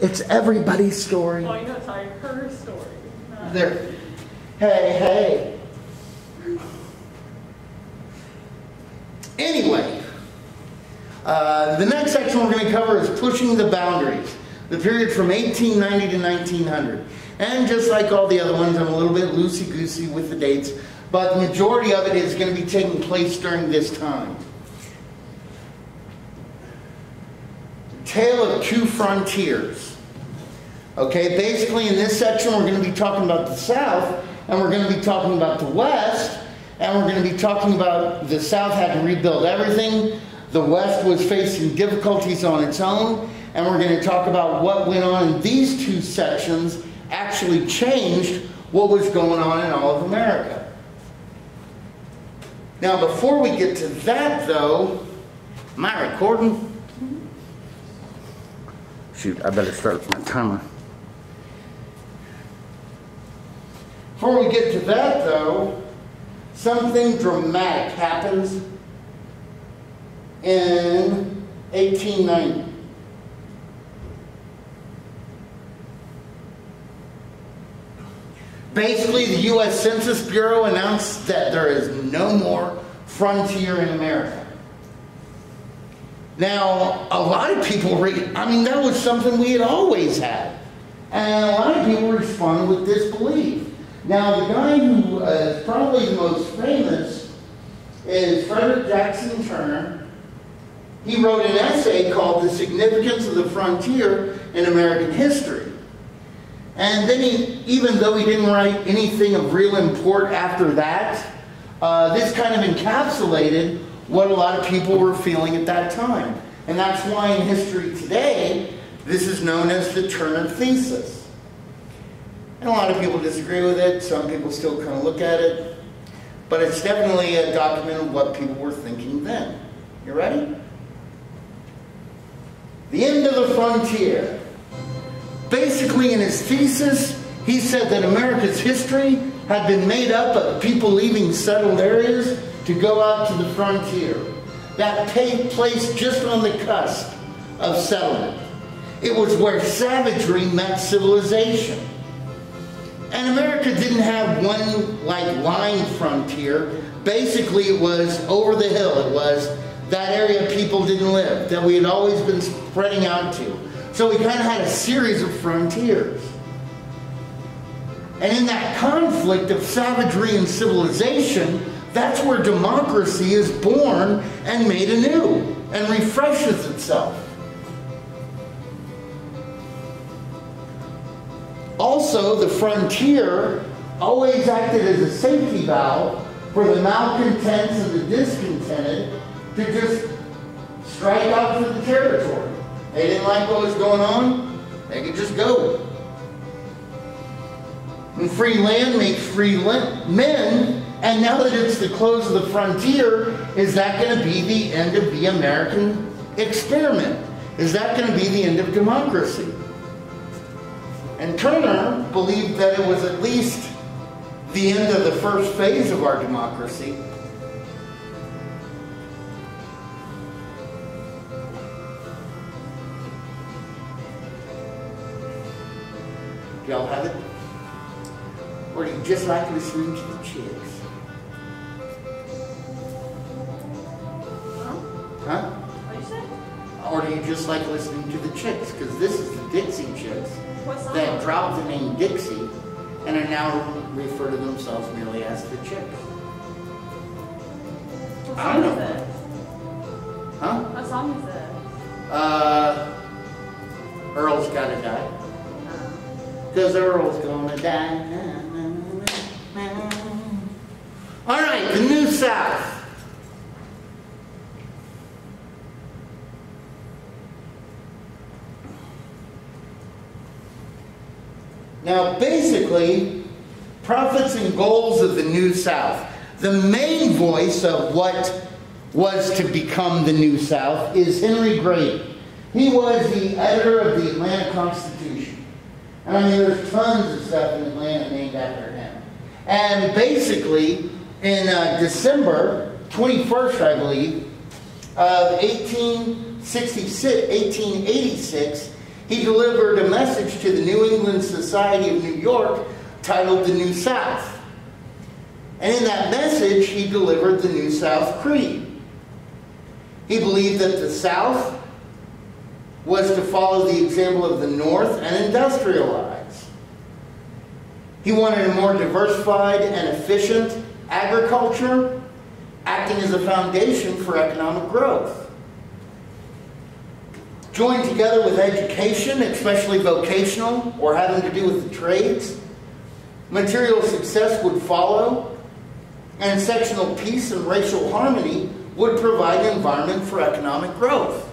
It's everybody's story. Well, you know, it's like her story. There. Hey, hey. Anyway, uh, the next section we're going to cover is pushing the boundaries, the period from 1890 to 1900. And just like all the other ones, I'm a little bit loosey goosey with the dates, but the majority of it is going to be taking place during this time. Tale of Two Frontiers. Okay, basically in this section we're going to be talking about the South, and we're going to be talking about the West, and we're going to be talking about the South had to rebuild everything, the West was facing difficulties on its own, and we're going to talk about what went on in these two sections actually changed what was going on in all of America. Now, before we get to that, though, am I recording? Shoot, I better start my timer. Before we get to that, though, something dramatic happens in 1890. Basically, the U.S. Census Bureau announced that there is no more frontier in America. Now, a lot of people, re- I mean, that was something we had always had. And a lot of people responded with disbelief. Now, the guy who uh, is probably the most famous is Frederick Jackson Turner. He wrote an essay called The Significance of the Frontier in American History. And then he, even though he didn't write anything of real import after that, uh, this kind of encapsulated what a lot of people were feeling at that time. And that's why in history today, this is known as the Turner Thesis. And a lot of people disagree with it. Some people still kind of look at it. But it's definitely a document of what people were thinking then. You ready? The end of the frontier. Basically, in his thesis, he said that America's history had been made up of people leaving settled areas to go out to the frontier. That take place just on the cusp of settlement. It was where savagery met civilization. And America didn't have one like line frontier. Basically, it was over the hill. It was that area people didn't live, that we had always been spreading out to. So we kind of had a series of frontiers. And in that conflict of savagery and civilization, that's where democracy is born and made anew and refreshes itself. Also, the frontier always acted as a safety valve for the malcontents and the discontented to just strike out for the territory. They didn't like what was going on, they could just go. And free land makes free men, and now that it's the close of the frontier, is that going to be the end of the American experiment? Is that going to be the end of democracy? And Turner believed that it was at least the end of the first phase of our democracy. Y'all have it? Or do you just like listening to the chicks? Just like listening to the chicks? Because this is the Dixie Chicks that dropped the name Dixie and are now refer to themselves merely as the chicks. What I song don't is know. Huh? What song is this? Uh, Earl's gotta die. Um, Cause Earl's gonna die. All right, the New South. Prophets and goals of the New South. The main voice of what was to become the New South is Henry Grady. He was the editor of the Atlanta Constitution. And I mean, there's tons of stuff in Atlanta named after him. And basically, in uh, December 21st, I believe, of 1866, 1886, he delivered a message to the New England Society of New York titled The New South. And in that message, he delivered the New South Creed. He believed that the South was to follow the example of the North and industrialize. He wanted a more diversified and efficient agriculture, acting as a foundation for economic growth. Joined together with education, especially vocational or having to do with the trades, material success would follow, and sectional peace and racial harmony would provide an environment for economic growth.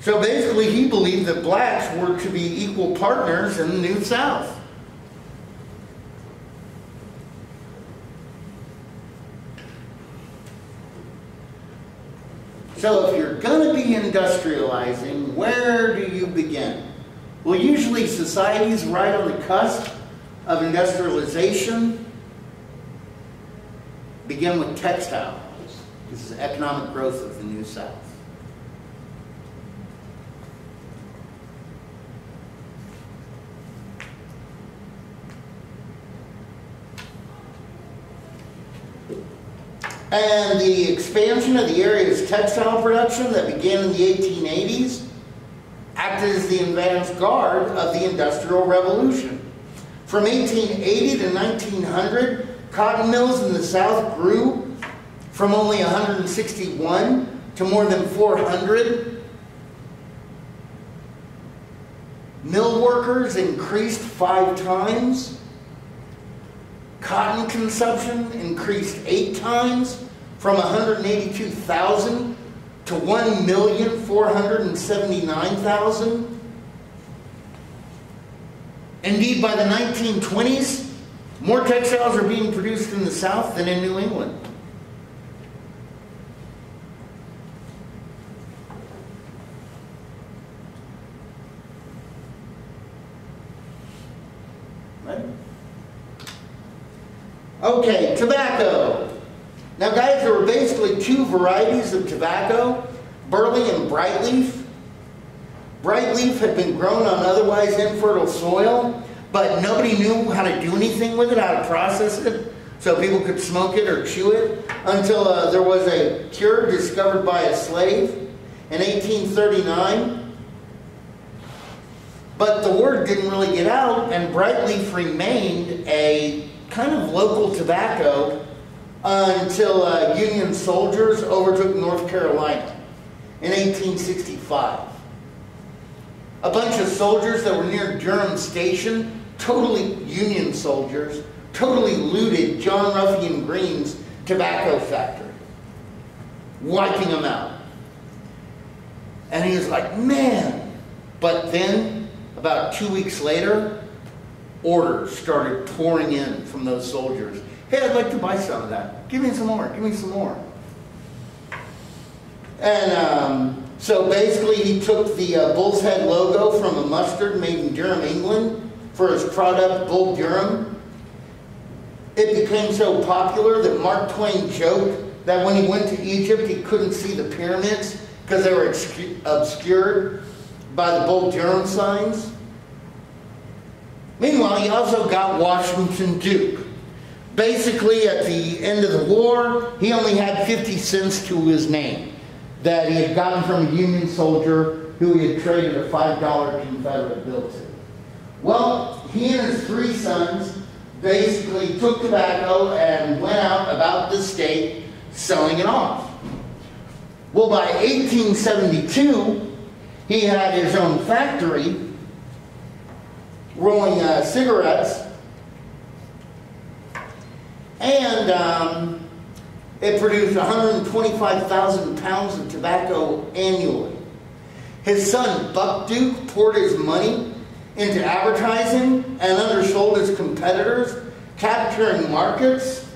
So basically, he believed that blacks were to be equal partners in the New South. So if you're going to be industrializing, where do you begin? Well, usually societies right on the cusp of industrialization begin with textiles. This is economic growth of the New South. And the expansion of the area's textile production that began in the 1880s acted as the advance guard of the Industrial Revolution. From 1880 to 1900, cotton mills in the South grew from only 161 to more than 400. Mill workers increased five times. Cotton consumption increased eight times from 182,000 to 1,479,000. Indeed, by the 1920s, more textiles are being produced in the South than in New England. Right? Okay, tobacco. Now, guys, there were basically two varieties of tobacco burley and brightleaf. Brightleaf had been grown on otherwise infertile soil, but nobody knew how to do anything with it, how to process it, so people could smoke it or chew it until uh, there was a cure discovered by a slave in 1839. But the word didn't really get out, and brightleaf remained a kind of local tobacco until uh, Union soldiers overtook North Carolina in 1865. A bunch of soldiers that were near Durham Station, totally Union soldiers, totally looted John Ruffin Green's tobacco factory, wiping them out. And he was like, man. But then, about two weeks later, orders started pouring in from those soldiers. Hey, I'd like to buy some of that. Give me some more. Give me some more. And um, so basically, he took the uh, Bull's Head logo from a mustard made in Durham, England, for his product Bull Durham. It became so popular that Mark Twain joked that when he went to Egypt, he couldn't see the pyramids because they were obscured by the Bull Durham signs. Meanwhile, he also got Washington Duke. Basically, at the end of the war, he only had 50 cents to his name that he had gotten from a Union soldier who he had traded a $5 Confederate bill to. Well, he and his three sons basically took tobacco and went out about the state selling it off. Well, by 1872, he had his own factory rolling uh, cigarettes, and um, it produced 125,000 pounds of tobacco annually. His son, Buck Duke, poured his money into advertising and undersold his competitors, capturing markets.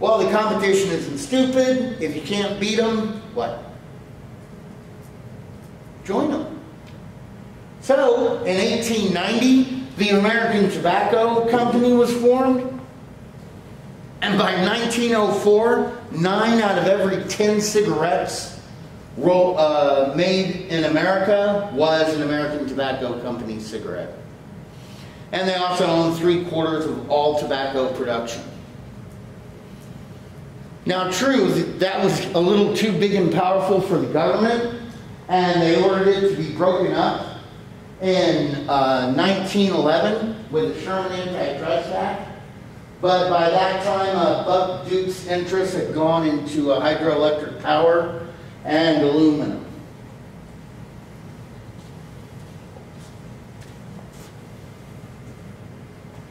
Well, the competition isn't stupid. If you can't beat them, what? Join them. So, in 1890, the American Tobacco Company was formed. And by 1904, nine out of every 10 cigarettes ro- uh, made in America was an American Tobacco Company cigarette. And they also own three quarters of all tobacco production. Now, true, that was a little too big and powerful for the government, and they ordered it to be broken up in uh, 1911 with the Sherman Antitrust Act. But by that time, uh, Buck Duke's interests had gone into uh, hydroelectric power and aluminum.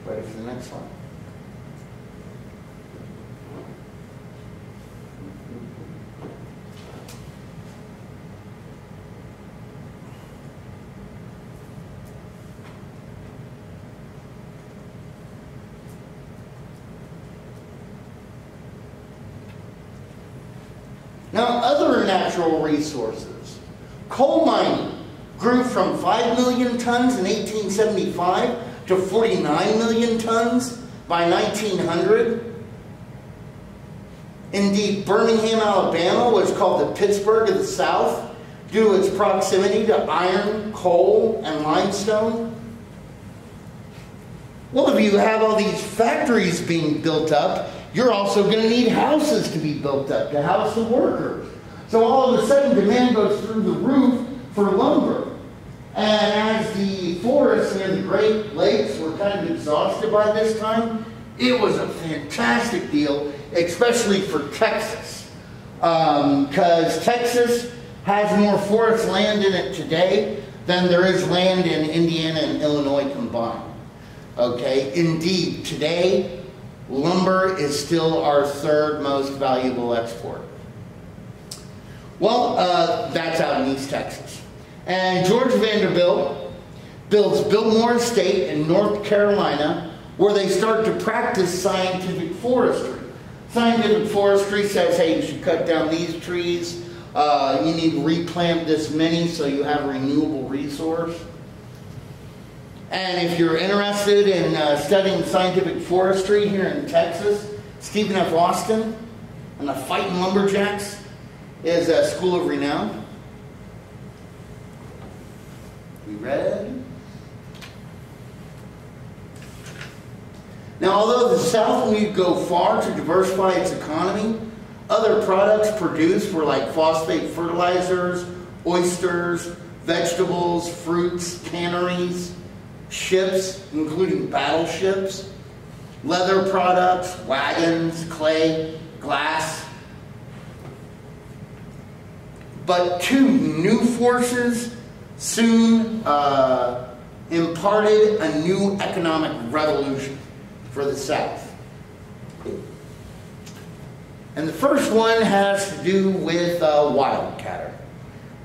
Ready for the next one? Now, other natural resources. Coal mining grew from 5 million tons in 1875 to 49 million tons by 1900. Indeed, Birmingham, Alabama was called the Pittsburgh of the South due to its proximity to iron, coal, and limestone. Well, if you have all these factories being built up, you're also going to need houses to be built up to house the workers. So all of a sudden, demand goes through the roof for lumber. And as the forests near the Great Lakes were kind of exhausted by this time, it was a fantastic deal, especially for Texas. Um, because Texas has more forest land in it today than there is land in Indiana and Illinois combined. Okay, indeed, today lumber is still our third most valuable export. Well, uh, that's out in East Texas. And George Vanderbilt builds Biltmore Estate in North Carolina where they start to practice scientific forestry. Scientific forestry says, hey, you should cut down these trees. Uh, you need to replant this many so you have a renewable resource. And if you're interested in uh, studying scientific forestry here in Texas, Stephen F. Austin and the Fighting Lumberjacks is a school of renown. We ready? Now, although the South need go far to diversify its economy, other products produced were like phosphate fertilizers, oysters, vegetables, fruits, canneries, ships, including battleships, leather products, wagons, clay, glass. But two new forces soon uh, imparted a new economic revolution for the South. And the first one has to do with uh, wildcatter.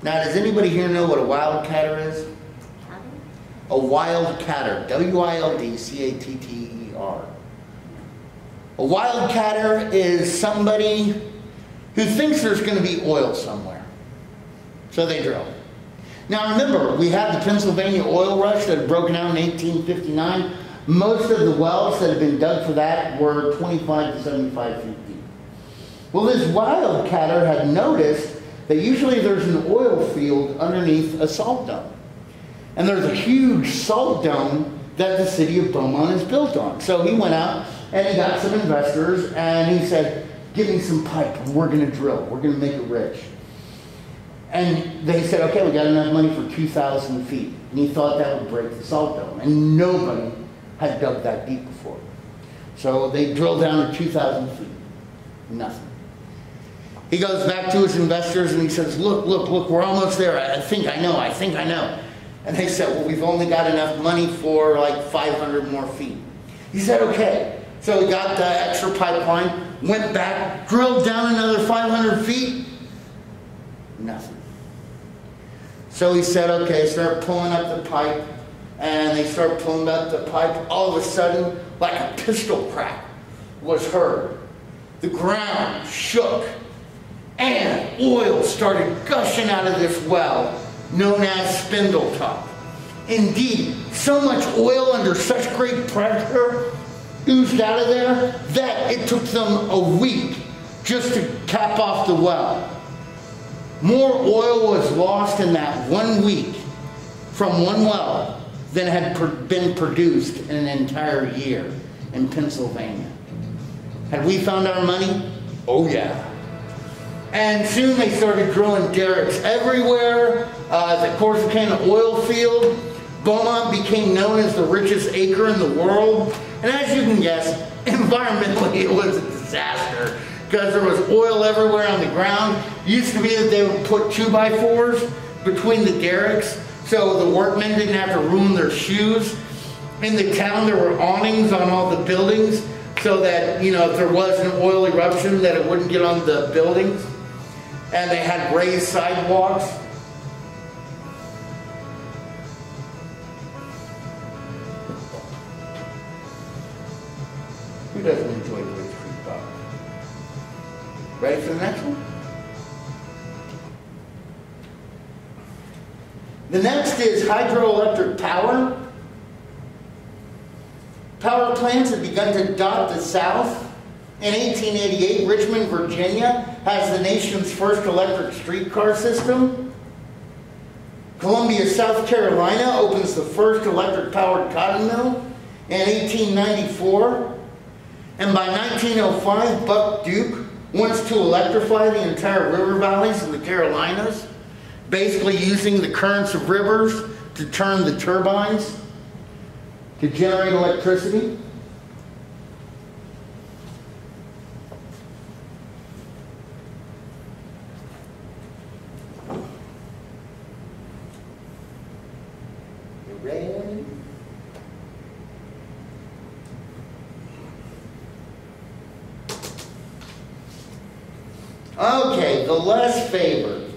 Now, does anybody here know what a wildcatter is? A wildcatter, W-I-L-D-C-A-T-T-E-R. A wildcatter is somebody who thinks there's going to be oil somewhere. So they drill. Now remember, we had the Pennsylvania oil rush that had broken out in 1859. Most of the wells that had been dug for that were 25 to 75 feet deep. Well, this wildcatter had noticed that usually there's an oil field underneath a salt dome. And there's a huge salt dome that the city of Beaumont is built on. So he went out and he got some investors and he said, Give me some pipe and we're going to drill. We're going to make it rich. And they said, Okay, we got enough money for 2,000 feet. And he thought that would break the salt dome. And nobody had dug that deep before. So they drilled down to 2,000 feet. Nothing. He goes back to his investors and he says, Look, look, look, we're almost there. I think I know, I think I know. And they said, Well, we've only got enough money for like 500 more feet. He said, Okay. So he got the extra pipeline, went back, drilled down another 500 feet. Nothing. So he said, Okay, start pulling up the pipe. And they start pulling up the pipe. All of a sudden, like a pistol crack was heard. The ground shook and oil started gushing out of this well known as Spindletop. Indeed, so much oil under such great pressure oozed out of there that it took them a week just to cap off the well. More oil was lost in that one week from one well than had been produced in an entire year in Pennsylvania. Had we found our money? Oh, yeah. And soon they started drilling derricks everywhere. Uh, the Corsicana oil field. Beaumont became known as the richest acre in the world. And as you can guess, environmentally it was a disaster because there was oil everywhere on the ground. Used to be that they would put two by fours between the derricks so the workmen didn't have to ruin their shoes. In the town, there were awnings on all the buildings so that, you know, if there was an oil eruption, that it wouldn't get on the buildings. And they had raised sidewalks. Who doesn't Ready for the next one? The next is hydroelectric power. Power plants have begun to dot the South. In 1888, Richmond, Virginia has the nation's first electric streetcar system. Columbia, South Carolina opens the first electric powered cotton mill in 1894. And by 1905, Buck Duke wants to electrify the entire river valleys in the Carolinas, basically using the currents of rivers to turn the turbines to generate electricity. You ready? Okay, the less favored.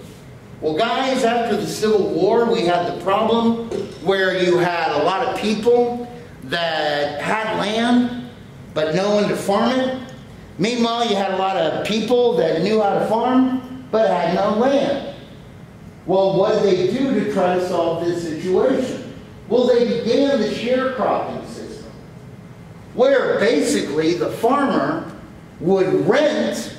Well, guys, after the Civil War, we had the problem where you had a lot of people that had land, but no one to farm it. Meanwhile, you had a lot of people that knew how to farm, but had no land. Well, what did they do to try to solve this situation? Well, they began the sharecropping system, where basically the farmer would rent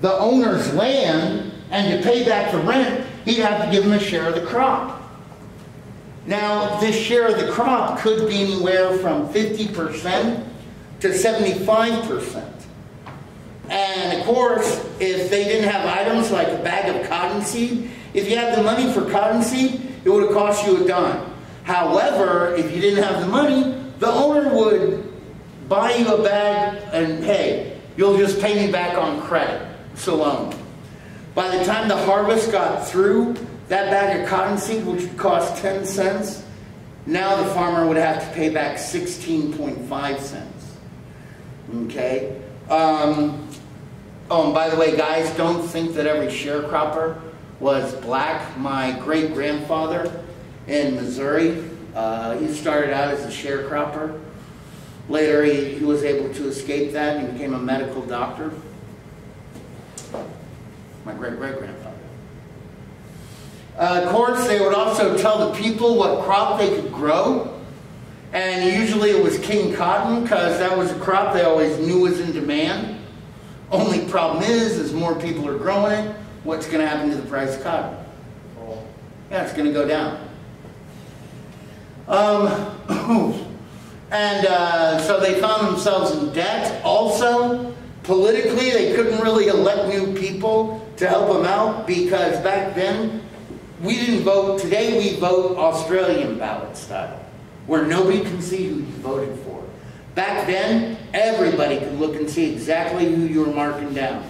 the owner's land, and to pay back the rent, he'd have to give him a share of the crop. Now, this share of the crop could be anywhere from 50% to 75%. And of course, if they didn't have items like a bag of cottonseed, if you had the money for cottonseed, it would have cost you a dime. However, if you didn't have the money, the owner would buy you a bag and hey, you'll just pay me back on credit, so long. By the time the harvest got through, that bag of cottonseed, which would cost 10 cents, now the farmer would have to pay back 16.5 cents. Okay? Um, oh, and by the way, guys, don't think that every sharecropper was black. My great grandfather in Missouri, uh, he started out as a sharecropper. Later, he, he was able to escape that and became a medical doctor. My great great grandfather. Uh, of course, they would also tell the people what crop they could grow. And usually it was king cotton because that was a crop they always knew was in demand. Only problem is, as more people are growing it, what's going to happen to the price of cotton? Yeah, it's going to go down. Um, and uh, so they found themselves in debt. Also, politically, they couldn't really elect new people to help them out because back then, we didn't vote. Today, we vote Australian ballot style, where nobody can see who you voted for. Back then, everybody could look and see exactly who you were marking down.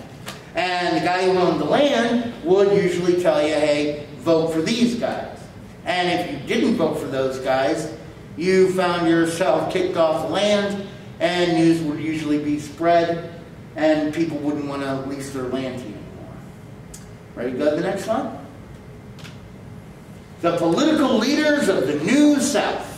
And the guy who owned the land would usually tell you, hey, vote for these guys. And if you didn't vote for those guys, you found yourself kicked off the land, and news would usually be spread, and people wouldn't want to lease their land to you. Ready to go to the next one? The political leaders of the New South.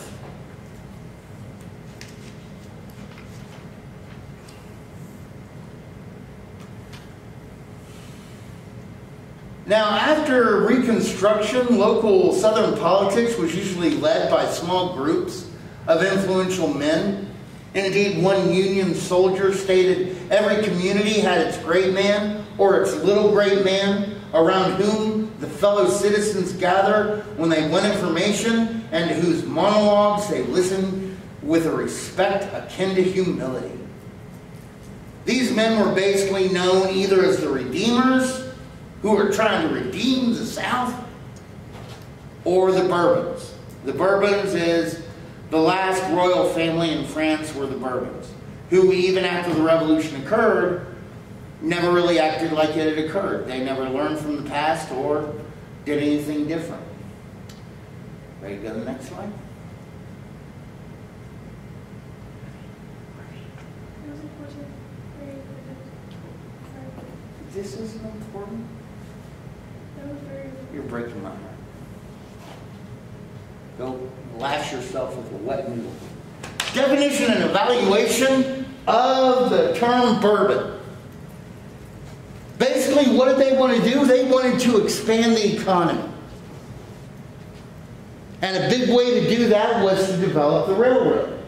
Now, after Reconstruction, local Southern politics was usually led by small groups of influential men. Indeed, one Union soldier stated every community had its great man or its little great man. Around whom the fellow citizens gather when they want information and to whose monologues they listen with a respect akin to humility. These men were basically known either as the Redeemers, who were trying to redeem the South, or the Bourbons. The Bourbons is the last royal family in France were the Bourbons, who even after the revolution occurred, never really acted like it had occurred. They never learned from the past or did anything different. Ready to go to the next slide? This isn't important. You're breaking my heart. Go lash yourself with a wet noodle. Definition and evaluation of the term bourbon. Basically, what did they want to do? They wanted to expand the economy. And a big way to do that was to develop the railroad,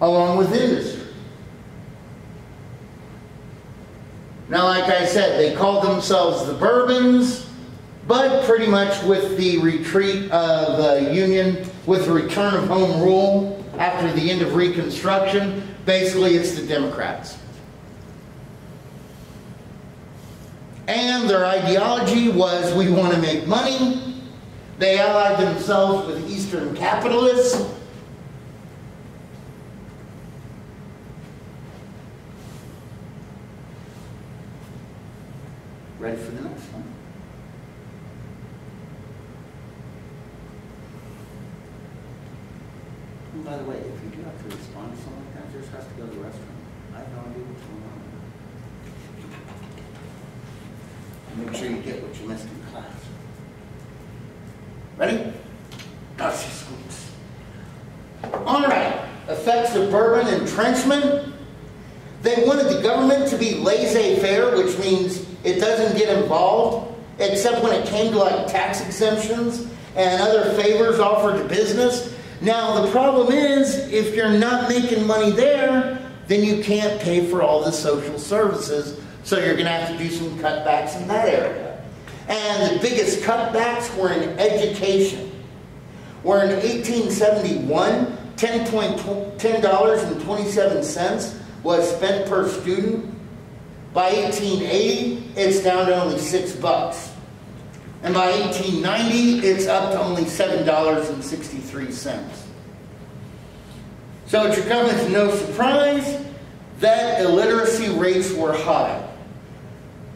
along with industry. Now, like I said, they called themselves the Bourbons, but pretty much with the retreat of the Union, with the return of home rule after the end of Reconstruction, basically it's the Democrats. And their ideology was we want to make money. They allied themselves with Eastern capitalists. Ready for the next one? And by the way, if you do have to respond to something like that, just has to go to the restroom. I idea what's going on. Make sure you get what you missed in class. Ready? Darcy Scoops. All right. Effects of bourbon entrenchment. They wanted the government to be laissez-faire, which means it doesn't get involved, except when it came to like tax exemptions and other favors offered to business. Now, the problem is, if you're not making money there, then you can't pay for all the social services, so you're going to have to do some cutbacks in that area. And the biggest cutbacks were in education. Where in 1871, $10.27 was spent per student. By 1880, it's down to only six bucks. And by 1890, it's up to only $7.63. So it should come as no surprise that illiteracy rates were high.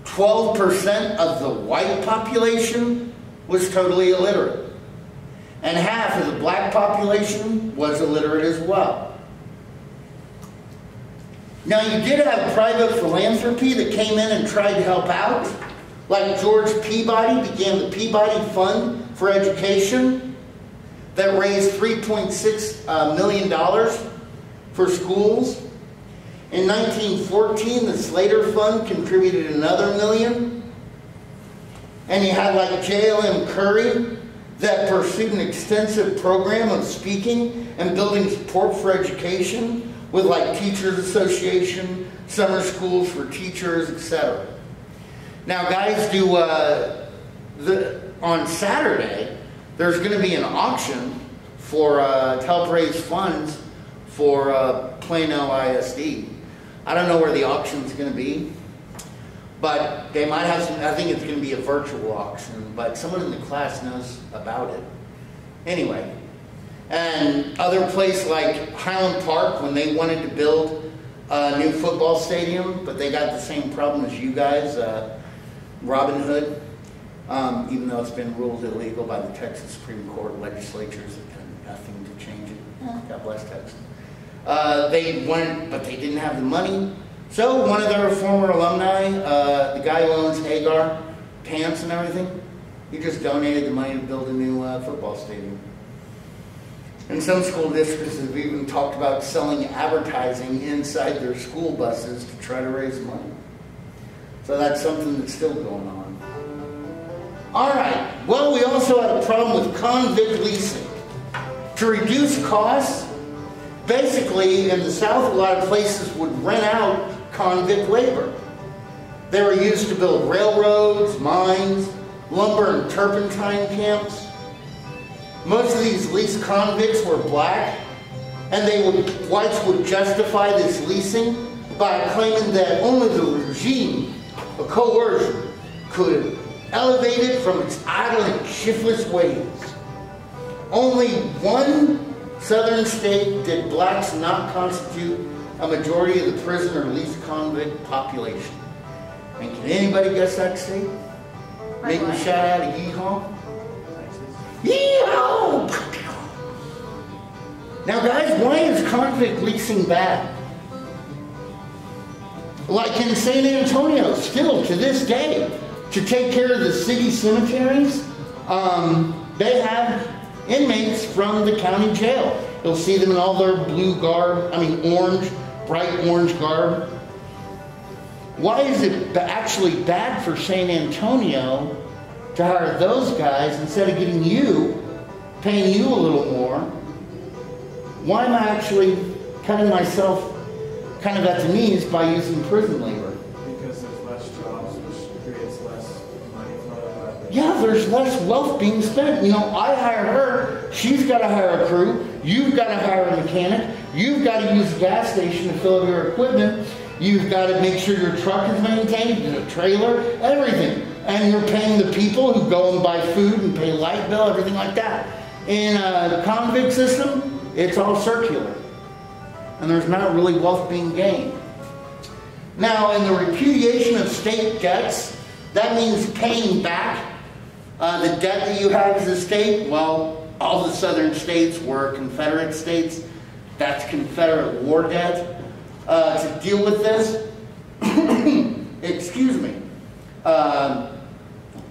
12% of the white population was totally illiterate. And half of the black population was illiterate as well. Now, you did have private philanthropy that came in and tried to help out. Like George Peabody began the Peabody Fund for Education that raised $3.6 uh, million for schools. In 1914, the Slater Fund contributed another million. And you had like J.L.M. Curry that pursued an extensive program of speaking and building support for education with like Teachers Association, summer schools for teachers, etc. Now, guys, do uh, the on Saturday there's going to be an auction for uh, to help raise funds for uh, Plano ISD. I don't know where the auction's going to be, but they might have some. I think it's going to be a virtual auction, but someone in the class knows about it. Anyway, and other place like Highland Park when they wanted to build a new football stadium, but they got the same problem as you guys, uh, Robin Hood. Um, even though it's been ruled illegal by the Texas Supreme Court legislatures have done nothing to change it. God bless Texas. Uh, they wanted, but they didn't have the money. So one of their former alumni, uh, the guy who owns Haggar Pants and everything, he just donated the money to build a new uh, football stadium. And some school districts have even talked about selling advertising inside their school buses to try to raise money. So that's something that's still going on. All right. Well, we also had a problem with convict leasing. To reduce costs, basically in the South, a lot of places would rent out convict labor. They were used to build railroads, mines, lumber and turpentine camps. Most of these leased convicts were black, and they would, whites would justify this leasing by claiming that only the regime of coercion could elevate it from its idle and shiftless ways. Only one southern state did blacks not constitute a majority of the prison or leased convict population. And can anybody guess that state? Make me shout out a yeehaw. Yeehaw! Now guys, why is convict leasing bad? Like in San Antonio, still to this day, to take care of the city cemeteries, um, they have inmates from the county jail. You'll see them in all their blue garb, I mean orange, bright orange garb. Why is it actually bad for San Antonio to hire those guys instead of getting you, paying you a little more? Why am I actually cutting myself kind of at the knees by using prison labor? Yeah, there's less wealth being spent. You know, I hire her, she's got to hire a crew, you've got to hire a mechanic, you've got to use a gas station to fill up your equipment, you've got to make sure your truck is maintained, the trailer, everything. And you're paying the people who go and buy food and pay light bill, everything like that. In uh, a convict system, it's all circular. And there's not really wealth being gained. Now, in the repudiation of state debts, that means paying back uh, the debt that you have as a state. Well, all the southern states were Confederate states. That's Confederate war debt. Uh, to deal with this, excuse me, uh,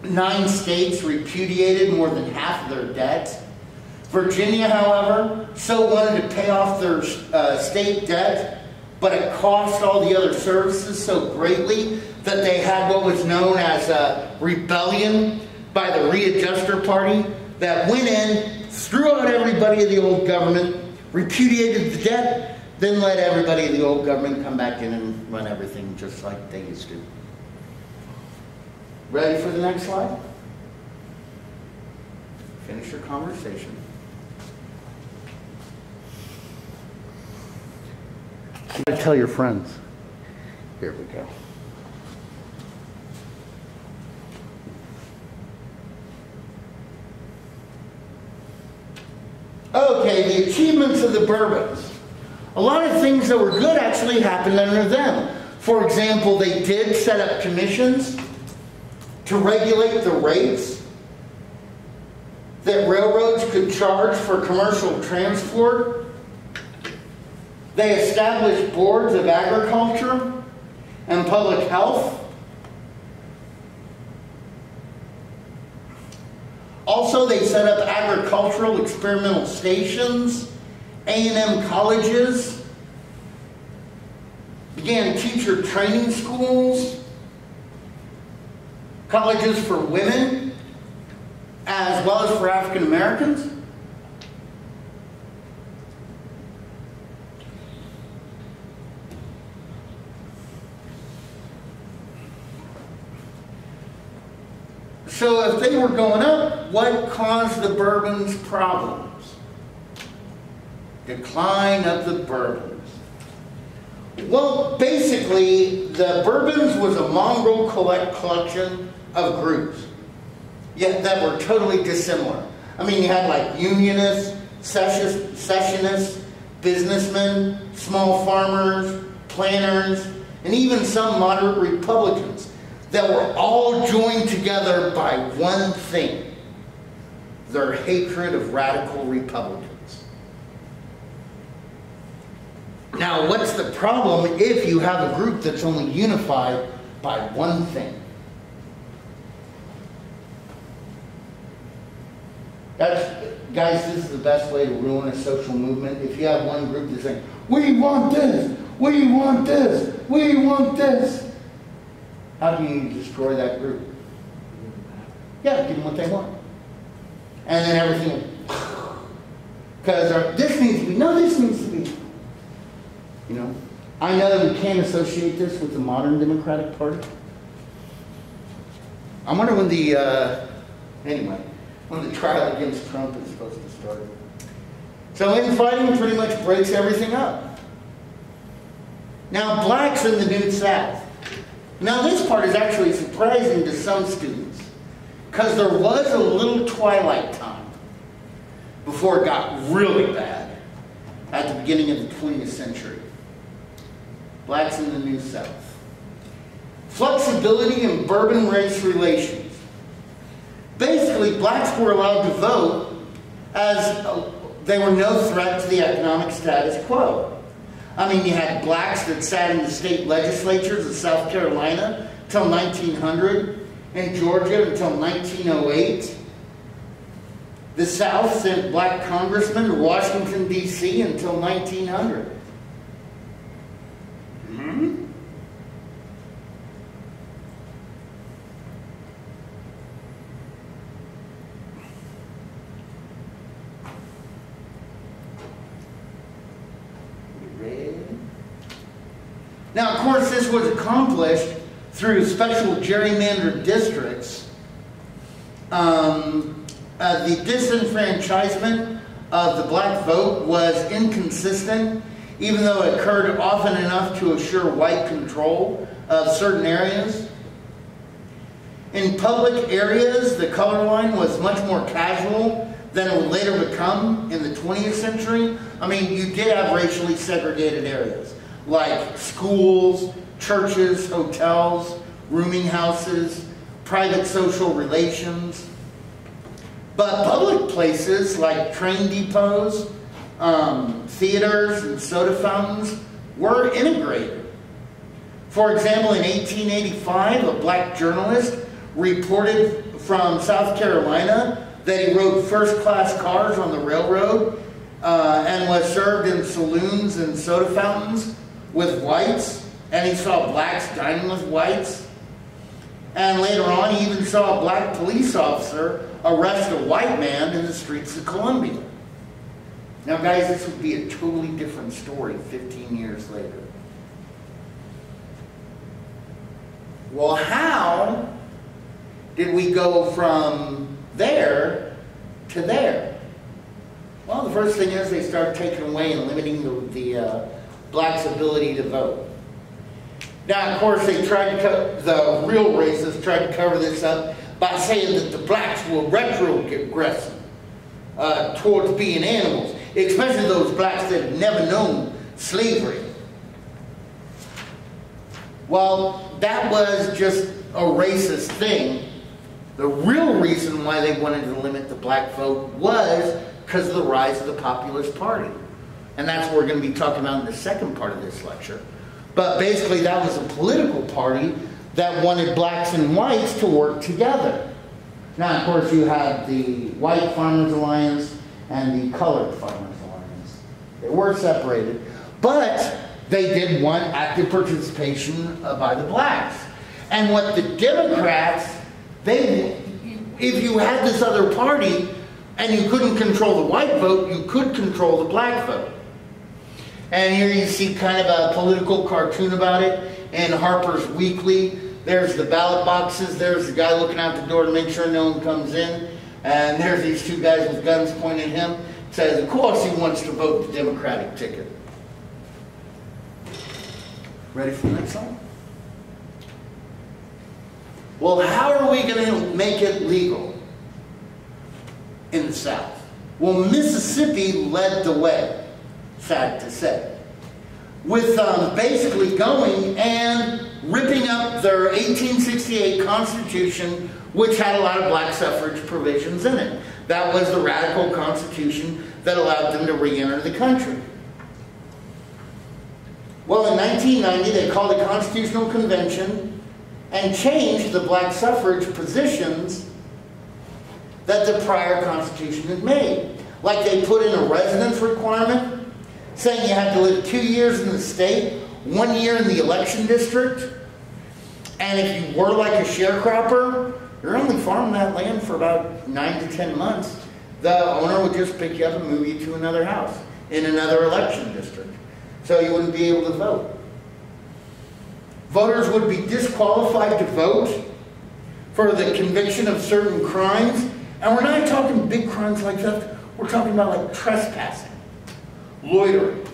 nine states repudiated more than half of their debt. Virginia, however, so wanted to pay off their uh, state debt, but it cost all the other services so greatly that they had what was known as a rebellion by the readjuster party that went in, threw out everybody of the old government, repudiated the debt, then let everybody of the old government come back in and run everything just like they used to. Ready for the next slide? Finish your conversation. You gotta tell your friends. Here we go. Okay, the achievements of the Bourbons. A lot of things that were good actually happened under them. For example, they did set up commissions to regulate the rates that railroads could charge for commercial transport. They established boards of agriculture and public health. Also, they set up agricultural experimental stations, A&M colleges, began teacher training schools, colleges for women, as well as for African Americans. So if they were going up, what caused the Bourbons problems? Decline of the Bourbons. Well, basically, the Bourbons was a mongrel collect collection of groups, yet that were totally dissimilar. I mean, you had like unionists, sessionists, businessmen, small farmers, planters, and even some moderate Republicans that were all joined together by one thing their hatred of radical Republicans. Now, what's the problem if you have a group that's only unified by one thing? That's, guys, this is the best way to ruin a social movement. If you have one group that's saying, we want this, we want this, we want this. How do you destroy that group? Yeah, give them what they want. And then everything, because this needs to be, no, this needs to be. You know, I know that we can't associate this with the modern Democratic Party. I wonder when the, uh, anyway, when the trial against Trump is supposed to start. So infighting pretty much breaks everything up. Now, blacks in the New South. Now, this part is actually surprising to some students because there was a little twilight time before it got really bad at the beginning of the 20th century. Blacks in the New South. Flexibility in Bourbon race relations. Basically, blacks were allowed to vote as uh, they were no threat to the economic status quo. I mean, you had blacks that sat in the state legislatures of South Carolina until 1900, in Georgia until 1908. The South sent black congressmen to Washington, D.C. until 1900. Hmm? Now, of course, this was accomplished through special gerrymandered districts. Um, uh, the disenfranchisement of the black vote was inconsistent, even though it occurred often enough to assure white control of certain areas. In public areas, the color line was much more casual than it would later become in the 20th century. I mean, you did have racially segregated areas like schools, churches, hotels, rooming houses, private social relations. But public places like train depots, um, theaters, and soda fountains were integrated. For example, in 1885, a black journalist reported from South Carolina that he rode first-class cars on the railroad uh, and was served in saloons and soda fountains with whites, and he saw blacks dining with whites. And later on, he even saw a black police officer arrest a white man in the streets of Columbia. Now, guys, this would be a totally different story 15 years later. Well, how did we go from there to there? Well, the first thing is they start taking away and limiting the, the uh, blacks' ability to vote. Now, of course, they tried to cut, the real racists tried to cover this up by saying that the blacks were retrogressive uh, towards being animals, especially those blacks that had never known slavery. Well, that was just a racist thing. The real reason why they wanted to limit the black vote was because of the rise of the Populist Party. And that's what we're going to be talking about in the second part of this lecture. But basically, that was a political party that wanted blacks and whites to work together. Now, of course, you had the White Farmers Alliance and the Colored Farmers Alliance. They were separated, but they did want active participation uh, by the blacks. And what the Democrats, they, if you had this other party and you couldn't control the white vote, you could control the black vote. And here you see kind of a political cartoon about it in Harper's Weekly. There's the ballot boxes. There's the guy looking out the door to make sure no one comes in. And there's these two guys with guns pointing at him. Says, of course he wants to vote the Democratic ticket. Ready for the next one? Well, how are we going to make it legal in the South? Well, Mississippi led the way sad to say, with um, basically going and ripping up their 1868 Constitution, which had a lot of black suffrage provisions in it. That was the radical Constitution that allowed them to re-enter the country. Well, in 1990, they called a Constitutional Convention and changed the black suffrage positions that the prior Constitution had made. Like they put in a residence requirement saying you had to live two years in the state, one year in the election district, and if you were like a sharecropper, you're only farming that land for about nine to ten months. The owner would just pick you up and move you to another house in another election district. So you wouldn't be able to vote. Voters would be disqualified to vote for the conviction of certain crimes. And we're not talking big crimes like theft, we're talking about like trespassing, loitering.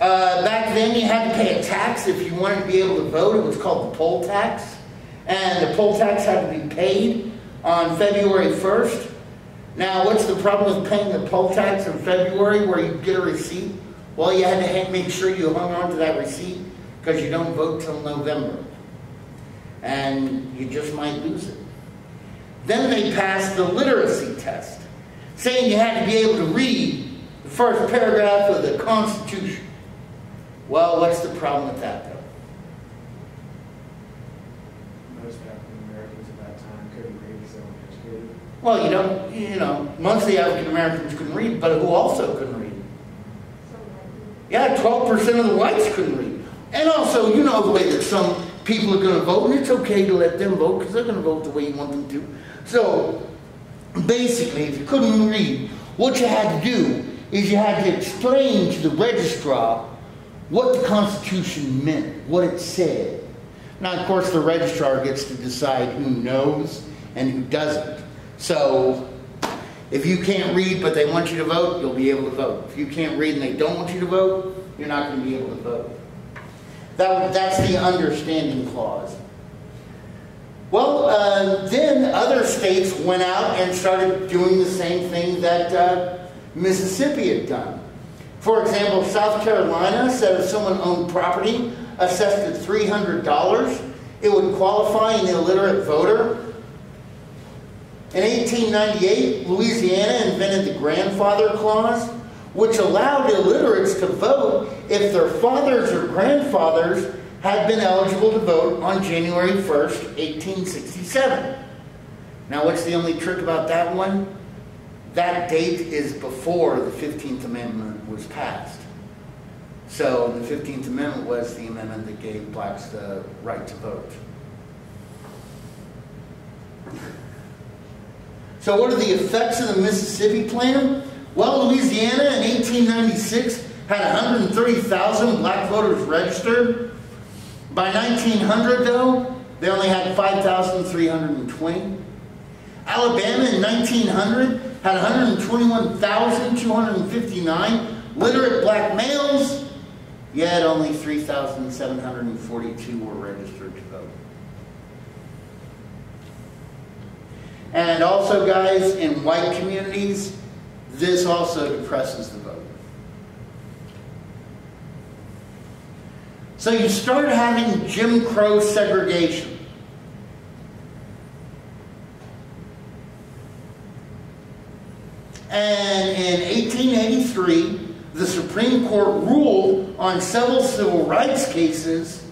Uh, back then, you had to pay a tax if you wanted to be able to vote. It was called the poll tax. And the poll tax had to be paid on February 1st. Now, what's the problem with paying the poll tax in February where you get a receipt? Well, you had to make sure you hung on to that receipt because you don't vote till November. And you just might lose it. Then they passed the literacy test, saying you had to be able to read first paragraph of the Constitution. Well, what's the problem with that, though? Most African Americans at that time couldn't read, so uneducated. Well, you don't, you know, most of the African Americans couldn't read, but who also couldn't read? Yeah, 12% of the whites couldn't read. And also, you know the way that some people are going to vote, and it's okay to let them vote because they're going to vote the way you want them to. So, basically, if you couldn't read, what you had to do is you had to explain to the registrar what the Constitution meant, what it said. Now, of course, the registrar gets to decide who knows and who doesn't. So, if you can't read but they want you to vote, you'll be able to vote. If you can't read and they don't want you to vote, you're not going to be able to vote. That, that's the understanding clause. Well, uh, then other states went out and started doing the same thing that uh, Mississippi had done. For example, South Carolina said if someone owned property assessed at $300, it would qualify an illiterate voter. In 1898, Louisiana invented the grandfather clause, which allowed illiterates to vote if their fathers or grandfathers had been eligible to vote on January 1st, 1867. Now, what's the only trick about that one? That date is before the 15th Amendment was passed. So the 15th Amendment was the amendment that gave blacks the right to vote. So what are the effects of the Mississippi Plan? Well, Louisiana in 1896 had 130,000 black voters registered. By 1900, though, they only had 5,320. Alabama in 1900 had 121,259 literate black males, yet only 3,742 were registered to vote. And also, guys, in white communities, this also depresses the vote. So you start having Jim Crow segregation. And in 1883, the Supreme Court ruled on several civil rights cases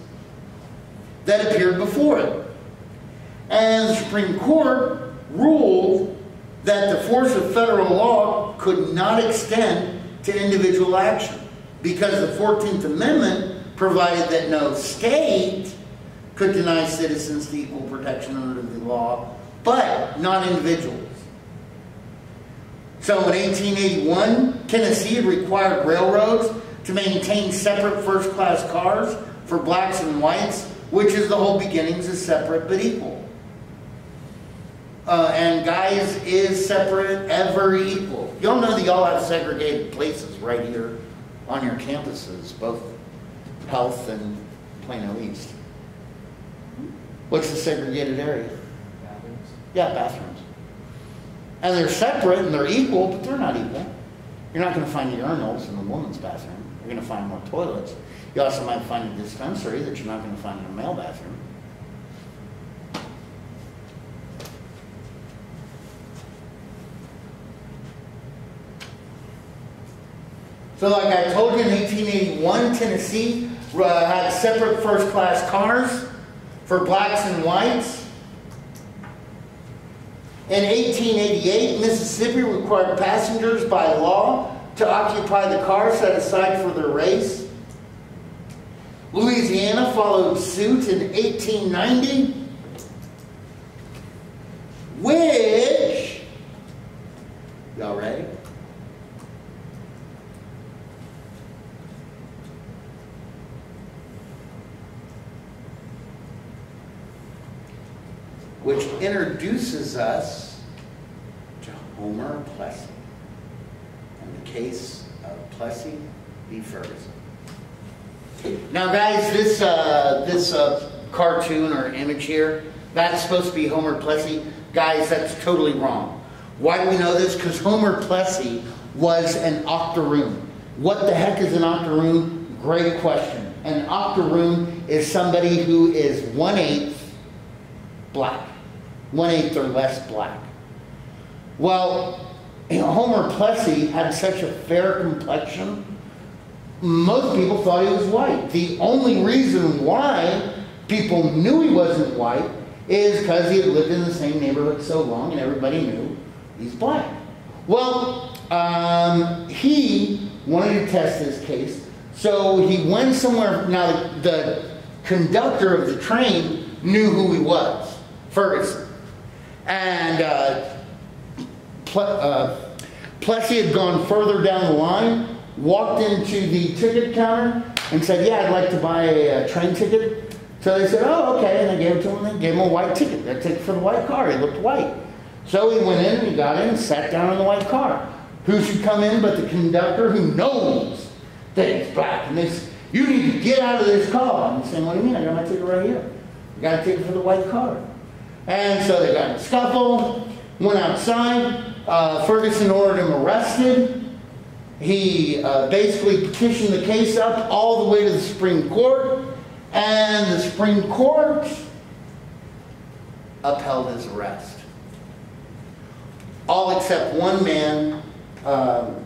that appeared before it. And the Supreme Court ruled that the force of federal law could not extend to individual action because the 14th Amendment provided that no state could deny citizens the equal protection under the law, but not individuals. So in 1881, Tennessee required railroads to maintain separate first class cars for blacks and whites, which is the whole beginnings of separate but equal. Uh, and guys is separate, ever equal. Y'all know that y'all have segregated places right here on your campuses, both Health and Plano East. What's the segregated area? Bathrooms. Yeah, bathrooms. And they're separate and they're equal, but they're not equal. You're not going to find urinals in the woman's bathroom. You're going to find more toilets. You also might find a dispensary that you're not going to find in a male bathroom. So, like I told you, in 1881, Tennessee uh, had separate first class cars for blacks and whites. In 1888, Mississippi required passengers by law to occupy the car set aside for their race. Louisiana followed suit in 1890, which, y'all ready? Introduces us to Homer Plessy and the case of Plessy v. Ferguson. Now, guys, this uh, this uh, cartoon or image here, that's supposed to be Homer Plessy. Guys, that's totally wrong. Why do we know this? Because Homer Plessy was an octoroon. What the heck is an octoroon? Great question. An octoroon is somebody who is one eighth black, one eighth or less black. Well, you know, Homer Plessy had such a fair complexion most people thought he was white. The only reason why people knew he wasn't white is because he had lived in the same neighborhood so long and everybody knew he's black. Well, um, he wanted to test this case, so he went somewhere. Now, the, the conductor of the train knew who he was Ferguson. And uh, Ple- uh, Plessy had gone further down the line walked into the ticket counter and said, Yeah, I'd like to buy a, a train ticket. So they said, Oh, okay. And they gave it to him and they gave him a white ticket. Their ticket for the white car. He looked white. So he went in he got in sat down in the white car. Who should come in but the conductor who knows that he's black? And they said, You need to get out of this car. And he's saying, What do you mean? I got my ticket right here. I got a ticket for the white car. And so they got in a scuffle, went outside. Uh, Ferguson ordered him arrested. He uh, basically petitioned the case up all the way to the Supreme Court, and the Supreme Court upheld his arrest. All except one man, um,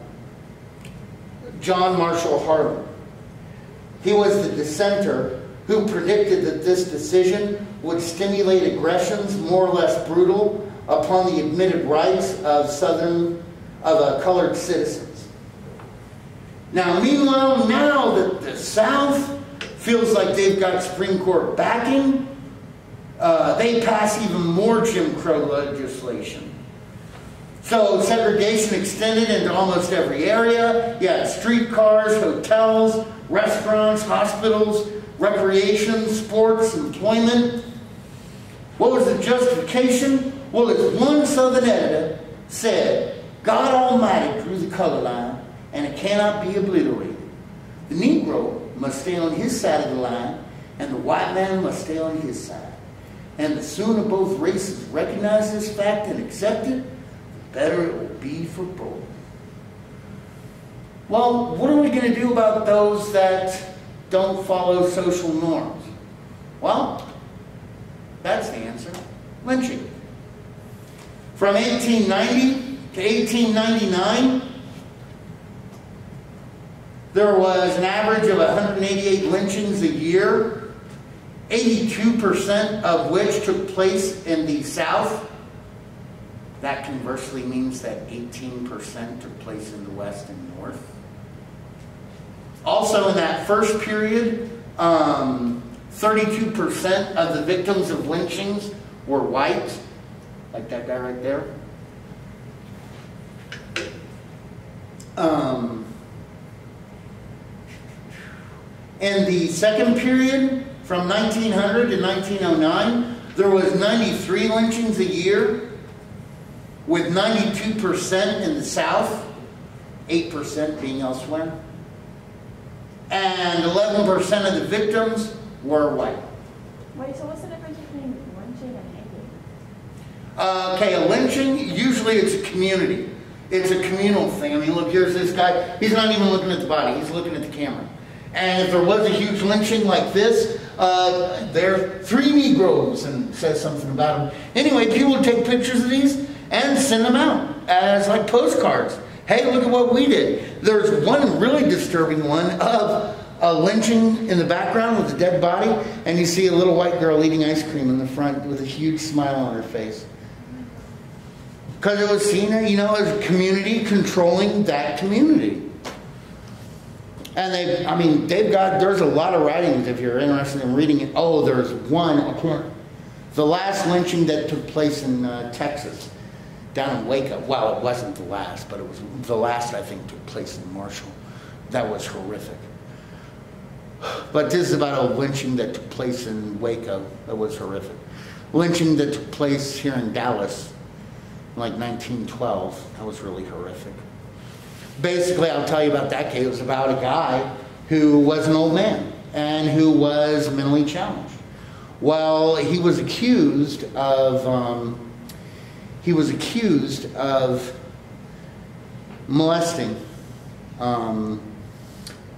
John Marshall Harlan. He was the dissenter who predicted that this decision would stimulate aggressions more or less brutal upon the admitted rights of Southern, of uh, colored citizens. Now, meanwhile, now that the South feels like they've got Supreme Court backing, uh, they pass even more Jim Crow legislation. So segregation extended into almost every area. You had streetcars, hotels, restaurants, hospitals, recreation, sports, employment. What was the justification? Well, as one Southern editor said, God Almighty drew the color line and it cannot be obliterated. The Negro must stay on his side of the line, and the white man must stay on his side. And the sooner both races recognize this fact and accept it, the better it will be for both. Well, what are we going to do about those that don't follow social norms? Well, that's the answer lynching. From 1890 to 1899, there was an average of 188 lynchings a year, 82% of which took place in the South. That conversely means that 18% took place in the West and North. Also, in that first period, um, 32% of the victims of lynchings were white, like that guy right there. Um, in the second period, from 1900 to 1909, there was 93 lynchings a year, with 92% in the South, 8% being elsewhere, and 11% of the victims were white. Wait, so what's the difference between lynching and hanging? Uh, okay, a lynching, usually it's a community. It's a communal thing. I mean, look, here's this guy. He's not even looking at the body, he's looking at the camera. And if there was a huge lynching like this, uh, there are three Negroes and says something about them. Anyway, people would take pictures of these and send them out as like postcards. Hey, look at what we did. There's one really disturbing one of a lynching in the background with a dead body, and you see a little white girl eating ice cream in the front with a huge smile on her face. Because it was seen, you know, as a community controlling that community. And they, I mean, they've got, there's a lot of writings if you're interested in reading it. Oh, there's one, the last lynching that took place in uh, Texas, down in Waco. Well, it wasn't the last, but it was the last, I think, took place in Marshall. That was horrific. But this is about a lynching that took place in Waco. That was horrific. lynching that took place here in Dallas in like 1912. That was really horrific. Basically, I'll tell you about that case. It was about a guy who was an old man and who was mentally challenged. Well, he was accused of um, he was accused of molesting um,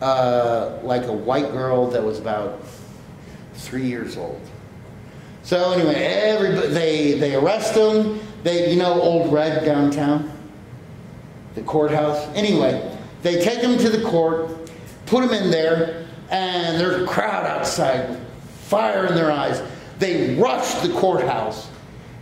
uh, like a white girl that was about three years old. So anyway, everybody they they arrest him. They you know Old Red downtown, the courthouse. Anyway, they take him to the court, put him in there, and there's a crowd outside, fire in their eyes. They rush the courthouse,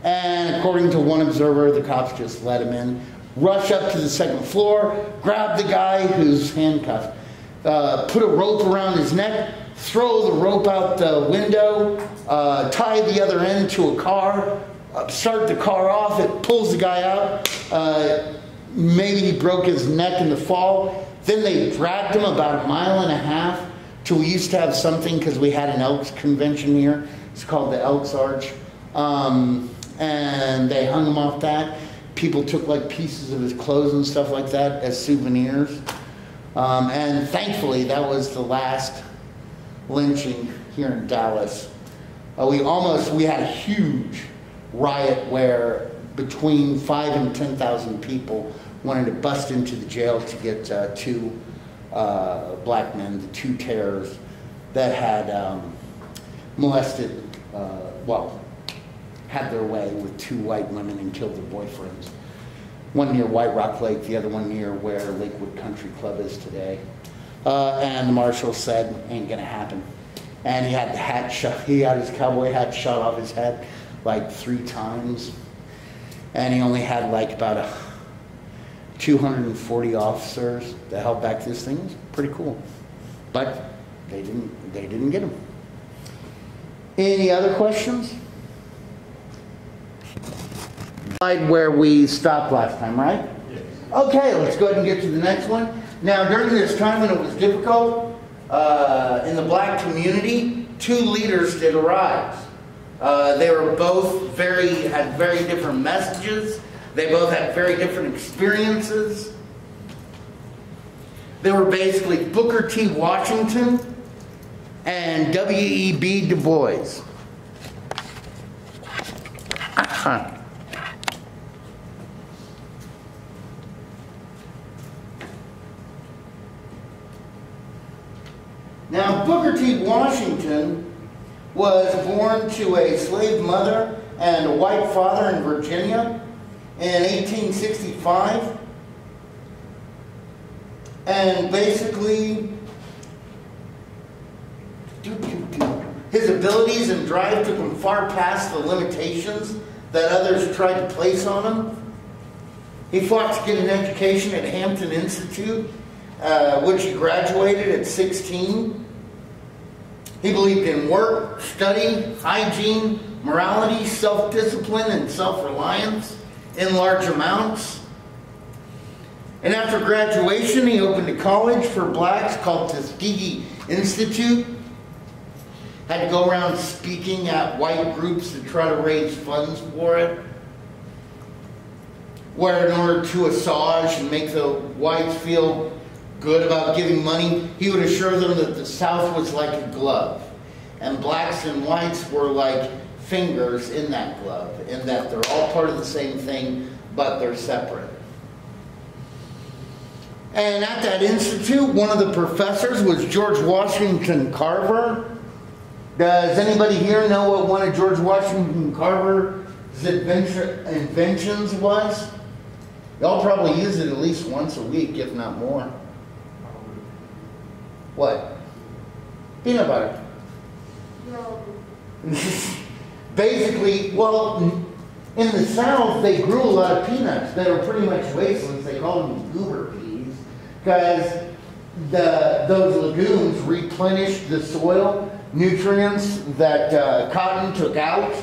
and according to one observer, the cops just let him in. Rush up to the second floor, grab the guy who's handcuffed, uh, put a rope around his neck, throw the rope out the window, uh, tie the other end to a car, uh, start the car off. It pulls the guy out. Uh, maybe he broke his neck in the fall. Then they dragged him about a mile and a half till we used to have something because we had an Elks convention here. It's called the Elks Arch. Um, and they hung him off that. People took like pieces of his clothes and stuff like that as souvenirs. Um, and thankfully, that was the last lynching here in Dallas. Uh, we almost we had a huge riot where between five and ten thousand people wanted to bust into the jail to get uh, two uh, black men, the two terrors that had um, molested, uh, well, had their way with two white women and killed their boyfriends. One near White Rock Lake, the other one near where Lakewood Country Club is today. Uh, and the marshal said, ain't gonna happen. And he had the hat shot, he had his cowboy hat shot off his head like three times. And he only had like about a 240 officers that held back this thing. It was pretty cool. But they didn't, they didn't get him. Any other questions? Slide Where we stopped last time, right? Yes. Okay, let's go ahead and get to the next one. Now, during this time when it was difficult uh, in the black community, two leaders did arise. Uh, they were both very had very different messages. They both had very different experiences. They were basically Booker T. Washington and W.E.B. Du Bois. Uh-huh. Now, Booker T. Washington was born to a slave mother and a white father in Virginia in 1865. And basically, his abilities and drive took him far past the limitations that others tried to place on him. He fought to get an education at Hampton Institute, uh, which he graduated at 16. He believed in work, study, hygiene, morality, self-discipline, and self-reliance in large amounts. And after graduation, he opened a college for blacks called Tuskegee Institute. Had to go around speaking at white groups to try to raise funds for it. Where in order to assuage and make the whites feel good about giving money, he would assure them that the South was like a glove. And blacks and whites were like fingers in that glove, in that they're all part of the same thing, but they're separate. And at that institute, one of the professors was George Washington Carver. Does anybody here know what one of George Washington Carver's inventions was? Y'all probably use it at least once a week, if not more. What? Peanut butter. No. Basically, well, in the South, they grew a lot of peanuts that are pretty much wasteless. They call them goober peas because the those legumes replenish the soil nutrients that uh, cotton took out.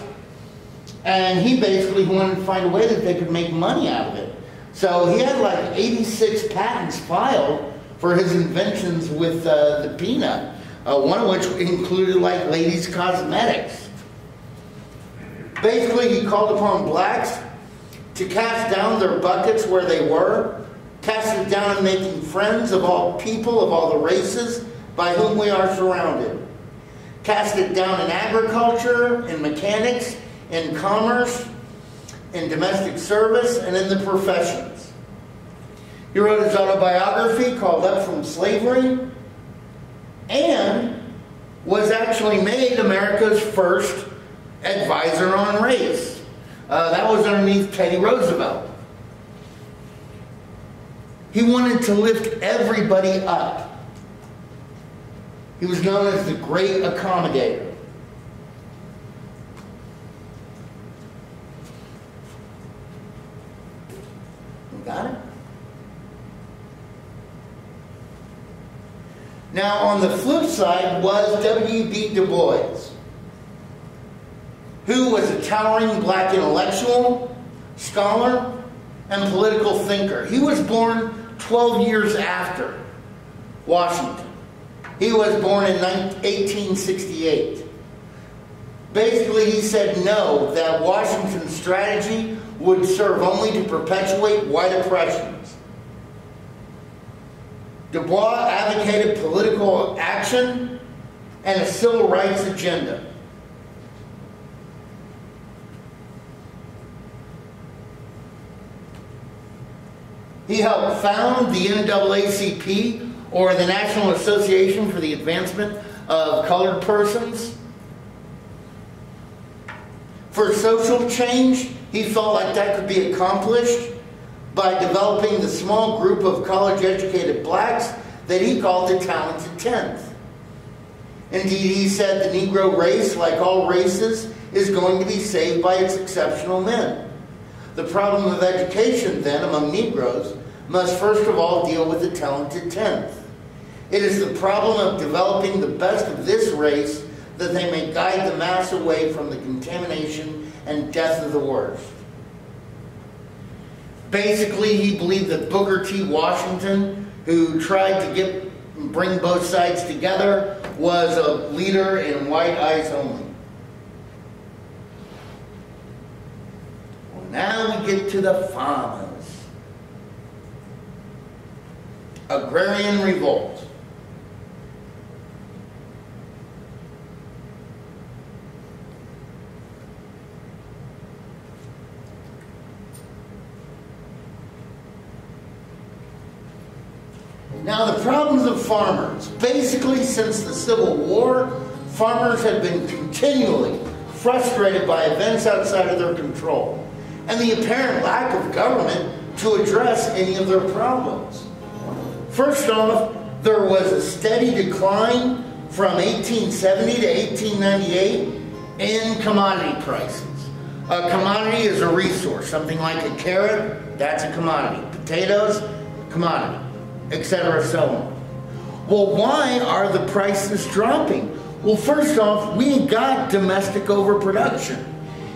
And he basically wanted to find a way that they could make money out of it. So he had like 86 patents filed for his inventions with uh, the peanut, uh, one of which included like ladies' cosmetics. Basically, he called upon blacks to cast down their buckets where they were, cast it down in making friends of all people, of all the races by whom we are surrounded. Cast it down in agriculture, in mechanics, in commerce, in domestic service, and in the professions. He wrote his autobiography called Up from Slavery and was actually made America's first advisor on race. Uh, that was underneath Teddy Roosevelt. He wanted to lift everybody up. He was known as the great accommodator. Got it? Now, on the flip side was W.B. Du Bois, who was a towering black intellectual, scholar, and political thinker. He was born 12 years after Washington. He was born in 1868. Basically, he said no, that Washington's strategy would serve only to perpetuate white oppressions. Du Bois advocated political action and a civil rights agenda. He helped found the NAACP, or the National Association for the Advancement of Colored Persons. For social change, he felt like that could be accomplished by developing the small group of college educated blacks that he called the talented tenth. Indeed, he said the Negro race, like all races, is going to be saved by its exceptional men. The problem of education, then, among Negroes must first of all deal with the talented tenth. It is the problem of developing the best of this race that they may guide the mass away from the contamination and death of the worst. Basically, he believed that Booker T. Washington, who tried to get bring both sides together, was a leader in white eyes only. Well, now we get to the farmers. Agrarian revolt. Now, the problems of farmers. Basically, since the Civil War, farmers have been continually frustrated by events outside of their control and the apparent lack of government to address any of their problems. First off, there was a steady decline from 1870 to 1898 in commodity prices. A commodity is a resource, something like a carrot, that's a commodity. Potatoes, commodity etc., so on. Well, why are the prices dropping? Well, first off, we got domestic overproduction.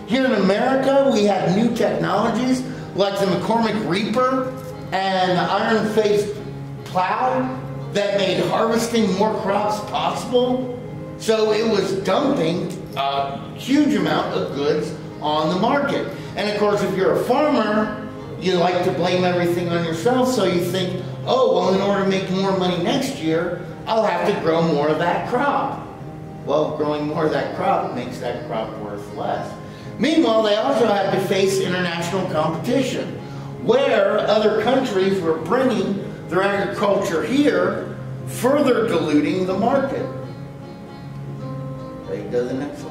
Here in America, we have new technologies like the McCormick Reaper and the iron-faced plow that made harvesting more crops possible. So it was dumping a huge amount of goods on the market. And of course, if you're a farmer, you like to blame everything on yourself, so you think, oh, well, in order to make more money next year, I'll have to grow more of that crop. Well, growing more of that crop makes that crop worth less. Meanwhile, they also had to face international competition, where other countries were bringing their agriculture here, further diluting the market. Right, go to the next.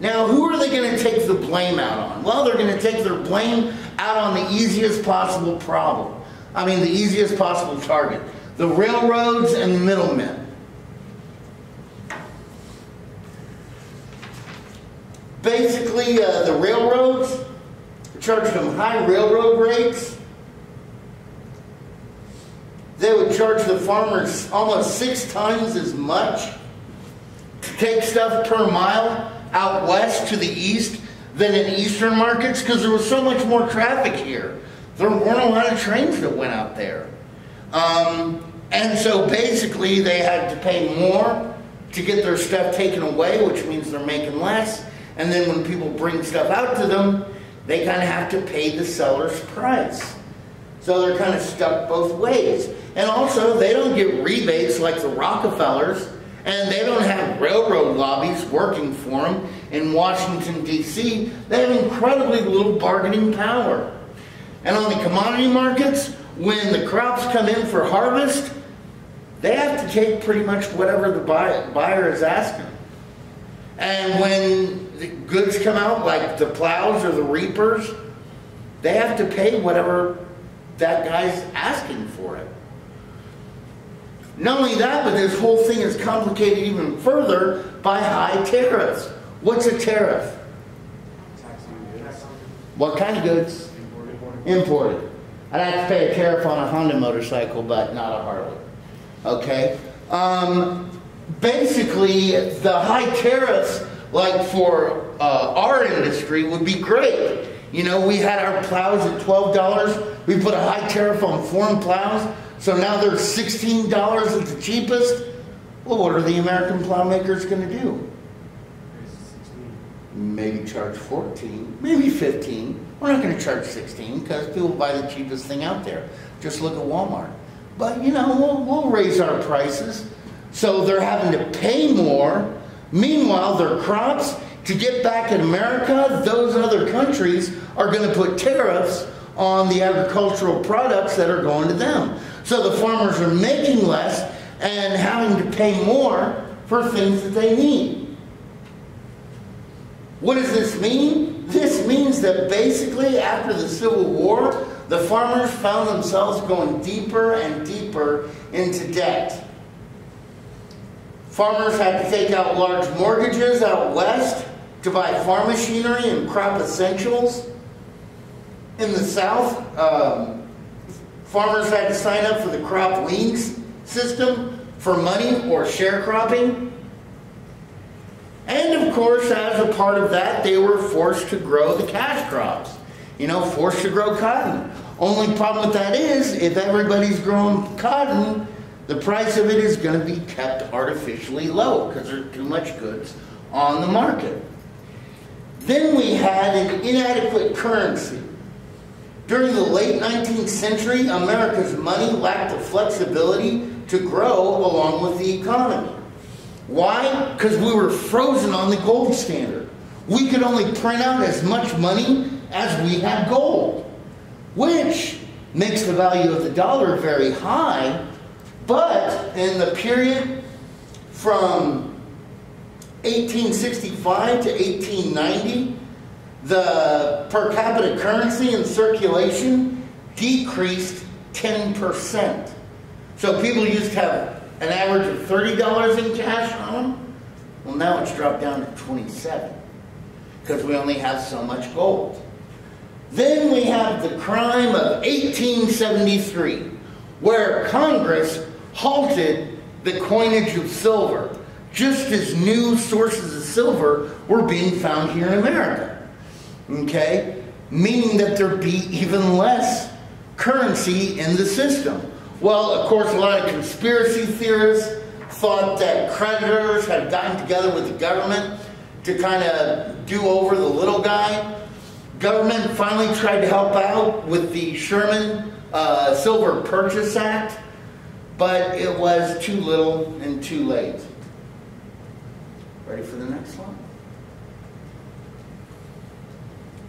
Now, who are they going to take the blame out on? Well, they're going to take their blame out on the easiest possible problem. I mean, the easiest possible target the railroads and the middlemen. Basically, uh, the railroads charged them high railroad rates. They would charge the farmers almost six times as much to take stuff per mile out west to the east than in eastern markets because there was so much more traffic here. There weren't a lot of trains that went out there. Um, and so basically they had to pay more to get their stuff taken away, which means they're making less. And then when people bring stuff out to them, they kind of have to pay the seller's price. So they're kind of stuck both ways. And also, they don't get rebates like the Rockefellers, and they don't have railroad lobbies working for them in Washington, D.C. They have incredibly little bargaining power. And on the commodity markets, when the crops come in for harvest, they have to take pretty much whatever the buyer is asking. And when the goods come out, like the plows or the reapers, they have to pay whatever that guy's asking for it. Not only that, but this whole thing is complicated even further by high tariffs. What's a tariff? What kind of goods? Imported. I'd have to pay a tariff on a Honda motorcycle, but not a Harley. Okay? Um, basically, the high tariffs, like for uh, our industry, would be great. You know, we had our plows at $12. We put a high tariff on foreign plows, so now they're $16 at the cheapest. Well, what are the American plow makers going to do? Maybe charge 14, maybe 15. We're not going to charge 16 because people buy the cheapest thing out there. Just look at Walmart. But you know, we'll, we'll raise our prices. So they're having to pay more. Meanwhile, their crops, to get back in America, those other countries are going to put tariffs on the agricultural products that are going to them. So the farmers are making less and having to pay more for things that they need. What does this mean? This means that basically after the Civil War, the farmers found themselves going deeper and deeper into debt. Farmers had to take out large mortgages out west to buy farm machinery and crop essentials. In the south, um, farmers had to sign up for the crop liens system for money or sharecropping. And of course, as a part of that, they were forced to grow the cash crops. You know, forced to grow cotton. Only problem with that is, if everybody's growing cotton, the price of it is going to be kept artificially low because there's too much goods on the market. Then we had an inadequate currency. During the late 19th century, America's money lacked the flexibility to grow along with the economy. Why? Because we were frozen on the gold standard. We could only print out as much money as we had gold, which makes the value of the dollar very high. But in the period from 1865 to 1890, the per capita currency in circulation decreased 10%. So people used to have an average of $30 in cash on them. Well, now it's dropped down to 27 because we only have so much gold. Then we have the crime of 1873, where Congress halted the coinage of silver, just as new sources of silver were being found here in America. Okay? Meaning that there'd be even less currency in the system. Well, of course, a lot of conspiracy theorists thought that creditors had gotten together with the government to kind of do over the little guy. Government finally tried to help out with the Sherman uh, Silver Purchase Act, but it was too little and too late. Ready for the next one?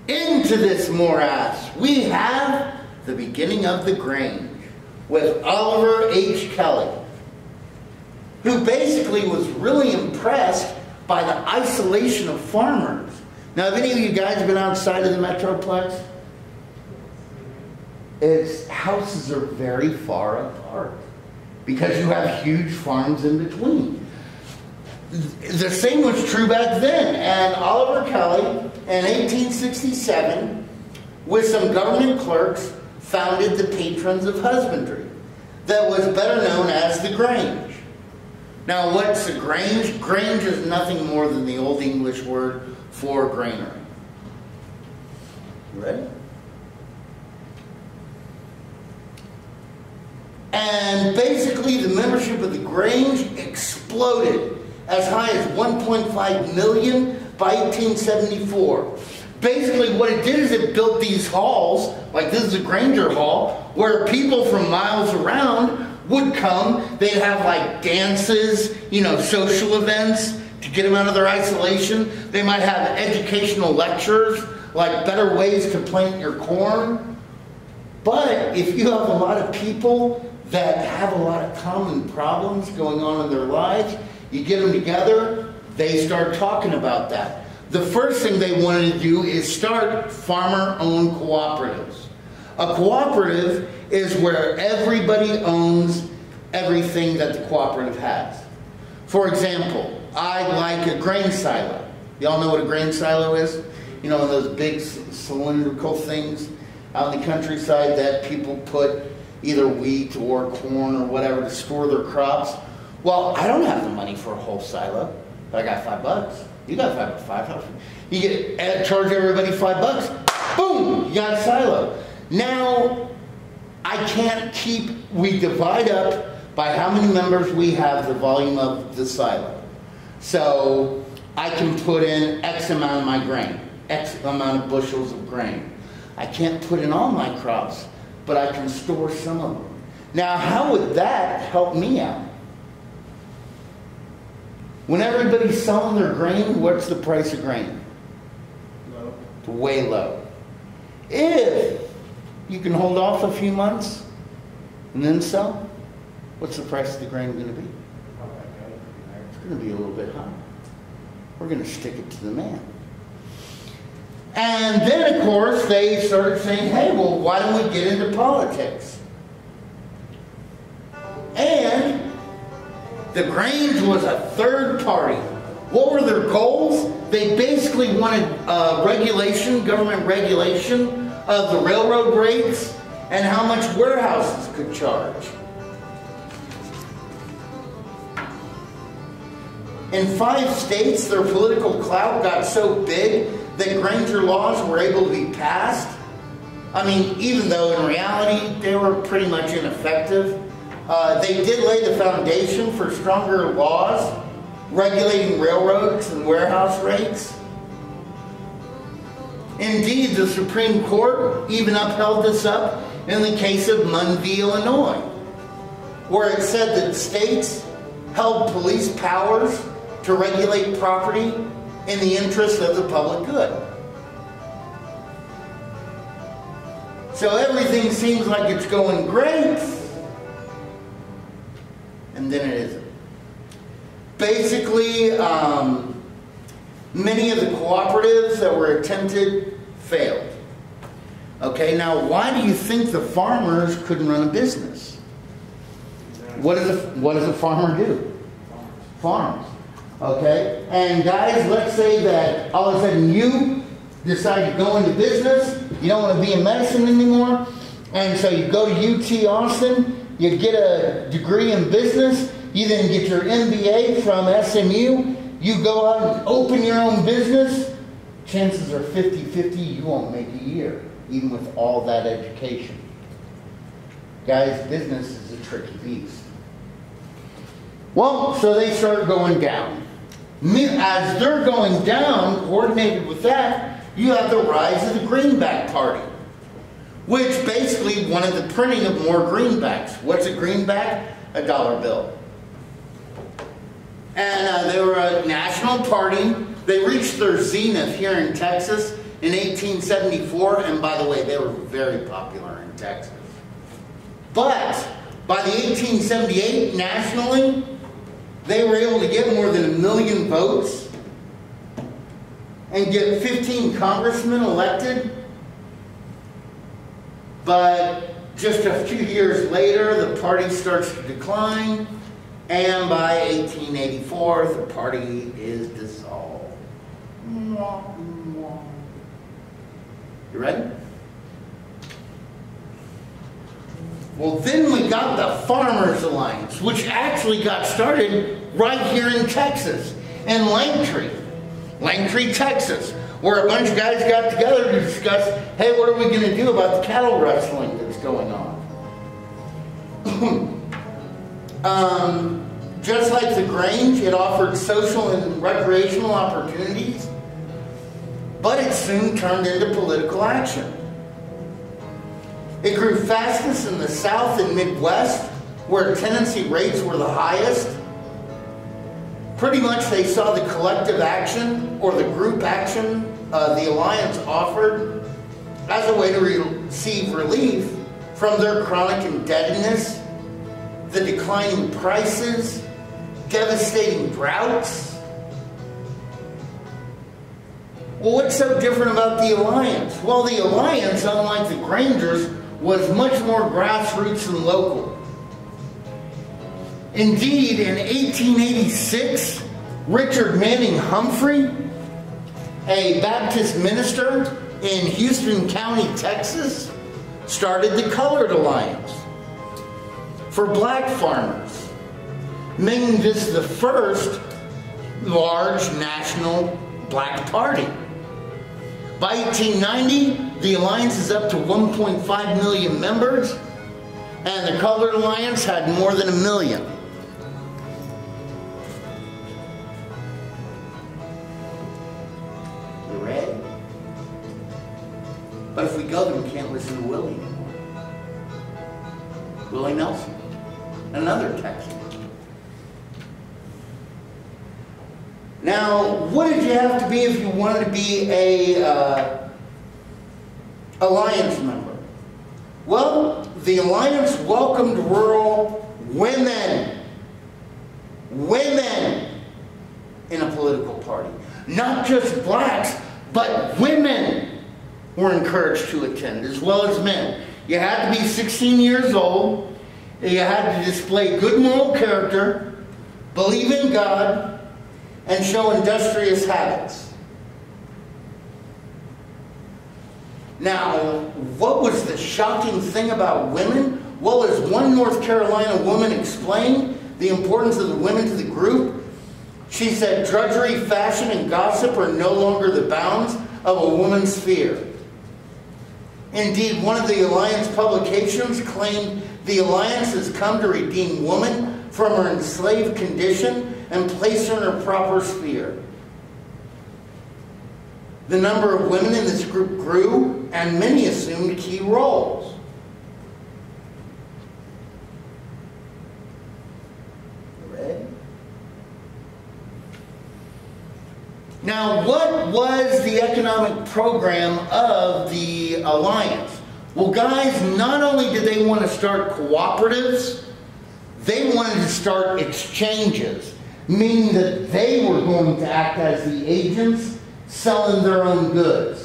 Into this morass, we have the beginning of the Grange with Oliver H. Kelley, who basically was really impressed by the isolation of farmers. Now, have any of you guys been outside of the Metroplex? Its houses are very far apart because you have huge farms in between. The same was true back then, and Oliver Kelley in 1867, with some government clerks, founded the Patrons of Husbandry, that was better known as the Grange. Now, what's a Grange? Grange is nothing more than the Old English word for granary. You ready? And basically, the membership of the Grange exploded as high as 1.5 million by 1874. Basically, what it did is it built these halls, like this is a Granger Hall, where people from miles around would come. They'd have like dances, you know, social events to get them out of their isolation. They might have educational lectures, like better ways to plant your corn. But if you have a lot of people that have a lot of common problems going on in their lives, you get them together, they start talking about that. The first thing they wanted to do is start farmer owned cooperatives. A cooperative is where everybody owns everything that the cooperative has. For example, I like a grain silo. Y'all know what a grain silo is? You know, those big cylindrical things out in the countryside that people put either wheat or corn or whatever to store their crops. Well, I don't have the money for a whole silo, but I got five bucks. You got five, five bucks. You get add, charge everybody five bucks. Boom, you got a silo. Now, I can't keep. We divide up by how many members we have the volume of the silo. So I can put in X amount of my grain, X amount of bushels of grain. I can't put in all my crops, but I can store some of them. Now, how would that help me out? When everybody's selling their grain, what's the price of grain? Low. Way low. If you can hold off a few months and then sell, what's the price of the grain going to be? It's going to be a little bit higher. We're going to stick it to the man. And then, of course, they started saying, hey, well, why don't we get into politics? And the Grange was a third party. What were their goals? They basically wanted uh, regulation, government regulation of the railroad rates and how much warehouses could charge. In five states, their political clout got so big that Granger laws were able to be passed. I mean, even though in reality they were pretty much ineffective, uh, they did lay the foundation for stronger laws regulating railroads and warehouse rates. Indeed, the Supreme Court even upheld this up in the case of Munn v., Illinois, where it said that states held police powers to regulate property in the interest of the public good. So everything seems like it's going great, and then it isn't. Basically, um, many of the cooperatives that were attempted failed. Okay, now why do you think the farmers couldn't run a business? What does a, what does a farmer do? Farms. Okay? And guys, let's say that all of a sudden you decide to go into business, you don't want to be in medicine anymore, and so you go to UT Austin, you get a degree in business, you then get your MBA from SMU, you go out and open your own business, chances are 50 50 you won't make a year, even with all that education. Guys, business is a tricky beast. Well, so they start going down. As they're going down, coordinated with that, you have the rise of the Greenback Party, which basically wanted the printing of more greenbacks. What's a greenback? A dollar bill. And uh, they were a national party. They reached their zenith here in Texas in 1874, and by the way, they were very popular in Texas. But by the 1878 nationally, they were able to get more than a million votes and get 15 congressmen elected. But just a few years later, the party starts to decline, and by 1884, the party is dissolved. You ready? Well, then we got the Farmers Alliance, which actually got started right here in Texas, in Langtree, Langtree, Texas, where a bunch of guys got together to discuss, hey, what are we going to do about the cattle rustling that's going on? um, Just like the Grange, it offered social and recreational opportunities, but it soon turned into political action. It grew fastest in the South and Midwest, where tenancy rates were the highest. Pretty much they saw the collective action or the group action uh, the Alliance offered as a way to receive relief from their chronic indebtedness, the declining prices, devastating droughts. Well, what's so different about the Alliance? Well, the Alliance, unlike the Grangers, was much more grassroots and local. Indeed, in 1886, Richard Manning Humphrey, a Baptist minister in Houston County, Texas, started the Colored Alliance for black farmers, making this the first large national black party. By 1890, the alliance is up to 1.5 million members, and the Colored Alliance had more than a million. Wanted to be a uh, alliance member? Well, the alliance welcomed rural women, women in a political party, not just blacks, but women were encouraged to attend, as well as men. You had to be 16 years old. You had to display good moral character, believe in God, and show industrious habits. Now, what was the shocking thing about women? Well, as one North Carolina woman explained the importance of the women to the group, she said drudgery, fashion, and gossip are no longer the bounds of a woman's sphere. Indeed, one of the Alliance publications claimed the Alliance has come to redeem woman from her enslaved condition and place her in her proper sphere. The number of women in this group grew, and many assumed key roles. Ready? Now, what was the economic program of the alliance? Well, guys, not only did they want to start cooperatives, they wanted to start exchanges, meaning that they were going to act as the agents selling their own goods,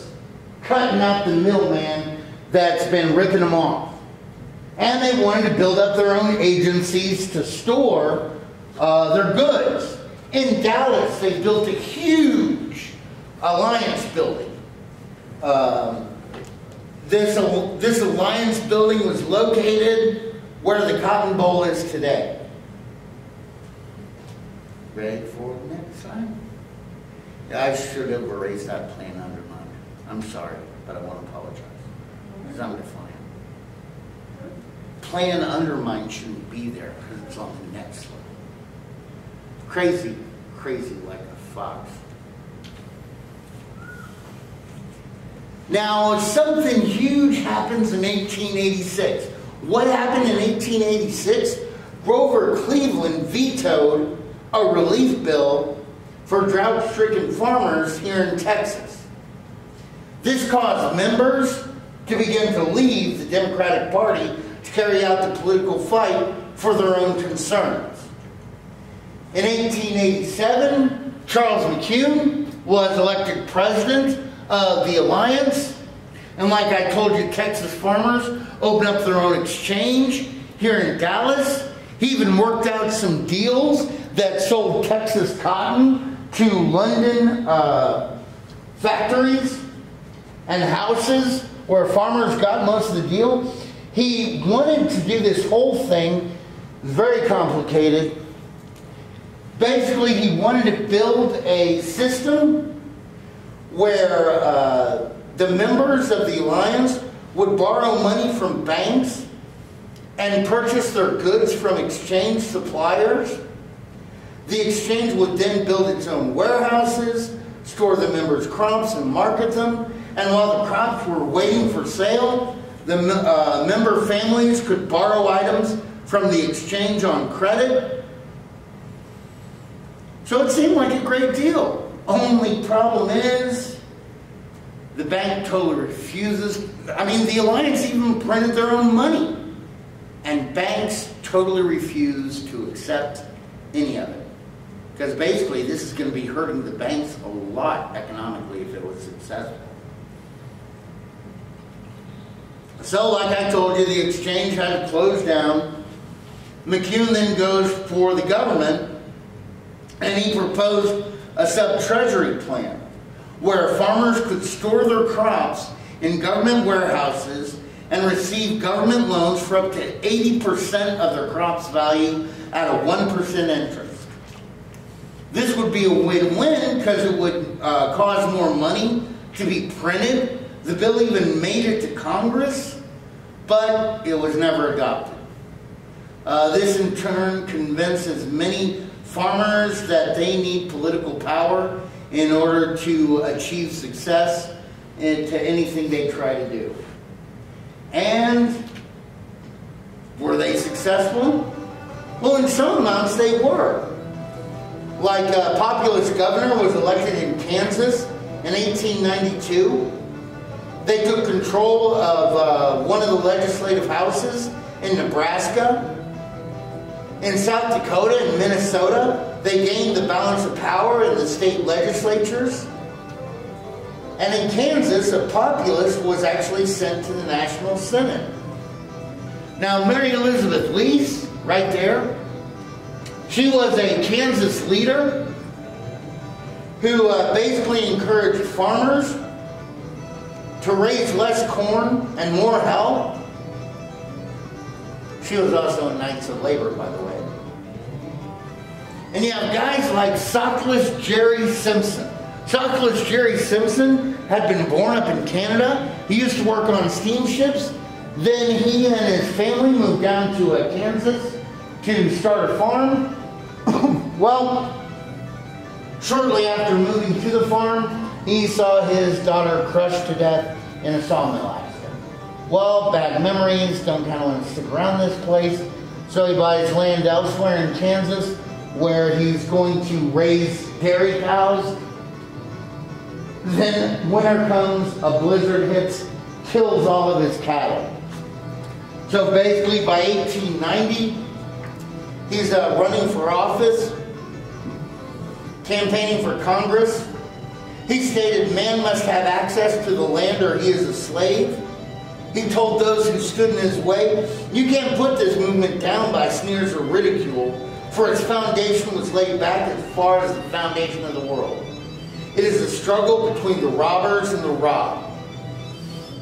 cutting out the middleman that's been ripping them off. And they wanted to build up their own agencies to store uh, their goods. In Dallas, they built a huge alliance building. Um, this, this alliance building was located where the Cotton Bowl is today. Ready for the next slide? I should have erased that plan underlined. I'm sorry, but I want to apologize. Because I'm defiant. Plan undermined shouldn't be there because it's on the next slide. Crazy, crazy like a fox. Now, something huge happens in 1886. What happened in 1886? Grover Cleveland vetoed a relief bill for drought stricken farmers here in Texas. This caused members to begin to leave the Democratic Party to carry out the political fight for their own concerns. In 1887, Charles Macune was elected president of the Alliance. And like I told you, Texas farmers opened up their own exchange here in Dallas. He even worked out some deals that sold Texas cotton to London uh, factories and houses where farmers got most of the deal. He wanted to do this whole thing, very complicated. Basically, he wanted to build a system where uh, the members of the alliance would borrow money from banks and purchase their goods from exchange suppliers The exchange would then build its own warehouses, store the members' crops, and market them. And while the crops were waiting for sale, the uh, member families could borrow items from the exchange on credit. So it seemed like a great deal. Only problem is, the bank totally refuses. I mean, the alliance even printed their own money. And banks totally refuse to accept any of it. Because basically, this is going to be hurting the banks a lot economically if it was successful. So, like I told you, the exchange had to close down. Macune then goes for the government and he proposed a sub treasury plan where farmers could store their crops in government warehouses and receive government loans for up to 80% of their crop's value at a 1% interest. This would be a win-win because it would uh, cause more money to be printed. The bill even made it to Congress, but it was never adopted. Uh, this in turn convinces many farmers that they need political power in order to achieve success into anything they try to do. And were they successful? Well, in some amounts they were. Like a populist governor was elected in Kansas in 1892. They took control of uh, one of the legislative houses in Nebraska. In South Dakota and Minnesota, they gained the balance of power in the state legislatures. And in Kansas, a populist was actually sent to the National Senate. Now, Mary Elizabeth Lease, right there, she was a Kansas leader who uh, basically encouraged farmers to raise less corn and more help she was also a Knights of Labor, by the way. And you have guys like Sockless Jerry Simpson. Sockless Jerry Simpson had been born up in Canada. He used to work on steamships. Then he and his family moved down to uh, Kansas to start a farm. well, shortly after moving to the farm, he saw his daughter crushed to death in a sawmill accident. well, bad memories, don't kind of want to stick around this place. So he buys land elsewhere in Kansas where he's going to raise dairy cows. Then winter comes, a blizzard hits, kills all of his cattle. So basically by 1890, he's uh, running for office, campaigning for Congress. He stated man must have access to the land or he is a slave. He told those who stood in his way, You can't put this movement down by sneers or ridicule, for its foundation was laid back as far as the foundation of the world. It is a struggle between the robbers and the robbed.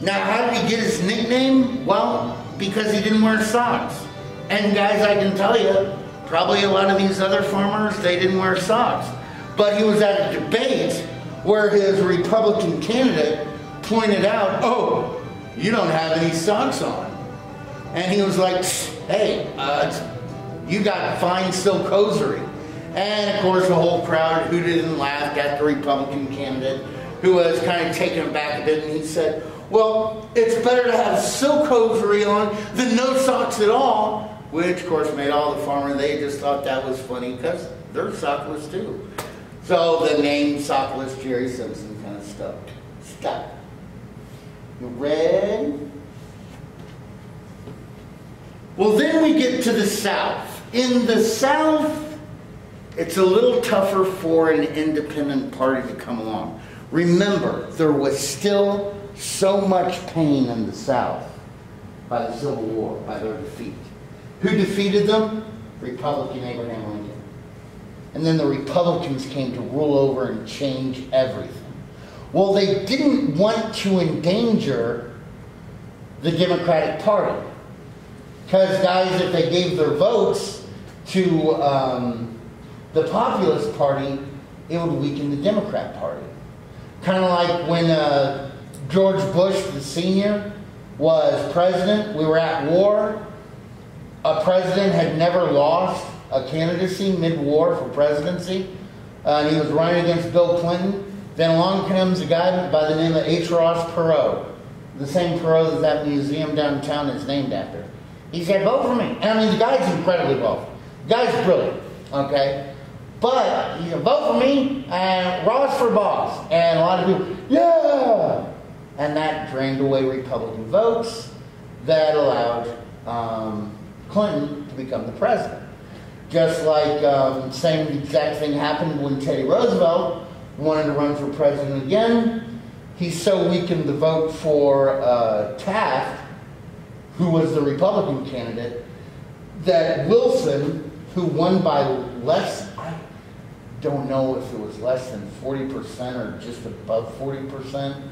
Now, how did he get his nickname? Well, because he didn't wear socks. And guys, I can tell you, probably a lot of these other farmers, they didn't wear socks. But he was at a debate where his Republican candidate pointed out, oh, you don't have any socks on. And he was like, hey, uh, you got fine silk hosiery. And of course, the whole crowd hooted and laughed at the Republican candidate, who was kind of taken aback a bit, and he said, well, it's better to have silk hosiery on than no socks at all, which of course made all the farmers, they just thought that was funny because they're sockless too. So the name Sockless Jerry Simpson kind of stuck. Stuck. Red. Well, then we get to the South. In the South, it's a little tougher for an independent party to come along. Remember, there was still so much pain in the South by the Civil War, by their defeat. Who defeated them? Republican Abraham Lincoln. And then the Republicans came to rule over and change everything. Well, they didn't want to endanger the Democratic Party. Because, guys, if they gave their votes to um, the Populist Party, it would weaken the Democrat Party. Kind of like when uh, George Bush, the senior, was president, we were at war. A president had never lost a candidacy mid-war for presidency, uh, and he was running against Bill Clinton. Then along comes a guy by the name of H. Ross Perot, the same Perot that that museum downtown is named after. He said, vote for me. And I mean, the guy's incredibly wealthy. The guy's brilliant, okay? But he said, vote for me and Ross for boss. And a lot of people, yeah! And that drained away Republican votes that allowed um, Clinton to become the president. Just like um, same exact thing happened when Teddy Roosevelt wanted to run for president again. He so weakened the vote for uh, Taft, who was the Republican candidate, that Wilson, who won by less, I don't know if it was less than 40% or just above 40%,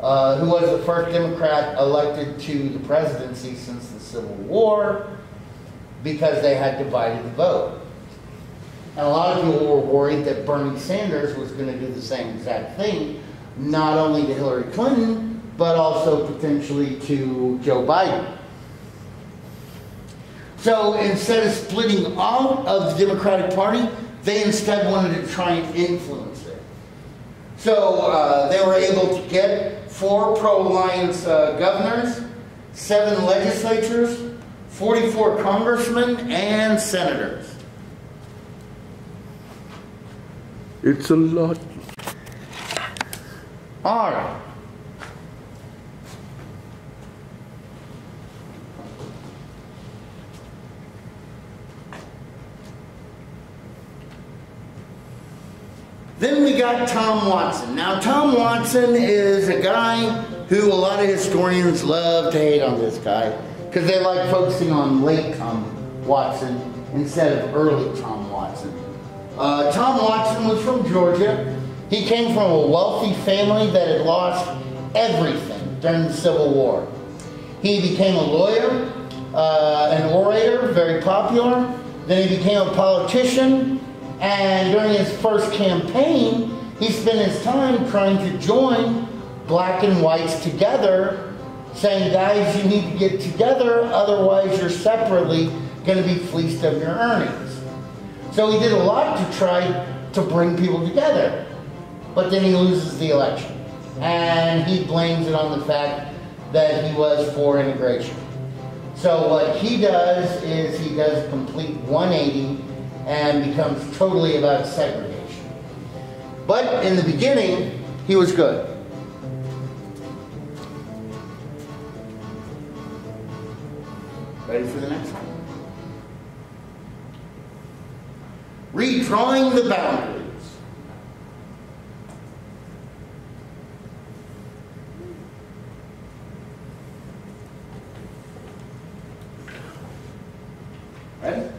uh, who was the first Democrat elected to the presidency since the Civil War, because they had divided the vote. And a lot of people were worried that Bernie Sanders was going to do the same exact thing, not only to Hillary Clinton, but also potentially to Joe Biden. So instead of splitting out of the Democratic Party, they instead wanted to try and influence it. So uh, they were able to get four pro-alliance uh, governors, seven legislatures, 44 congressmen, and senators. It's a lot. All right. Then we got Tom Watson. Now, Tom Watson is a guy who a lot of historians love to hate on this guy because they like focusing on late Tom Watson instead of early Tom Watson. Uh, Tom Watson was from Georgia. He came from a wealthy family that had lost everything during the Civil War. He became a lawyer, uh, an orator, very popular. Then he became a politician. And during his first campaign, he spent his time trying to join black and whites together, saying, guys, you need to get together, otherwise you're separately going to be fleeced of your earnings. So he did a lot to try to bring people together. But then he loses the election. And he blames it on the fact that he was for integration. So what he does is he does a complete 180 and becomes totally about segregation. But in the beginning, he was good. Ready for the next one? Redrawing the boundaries. Ready?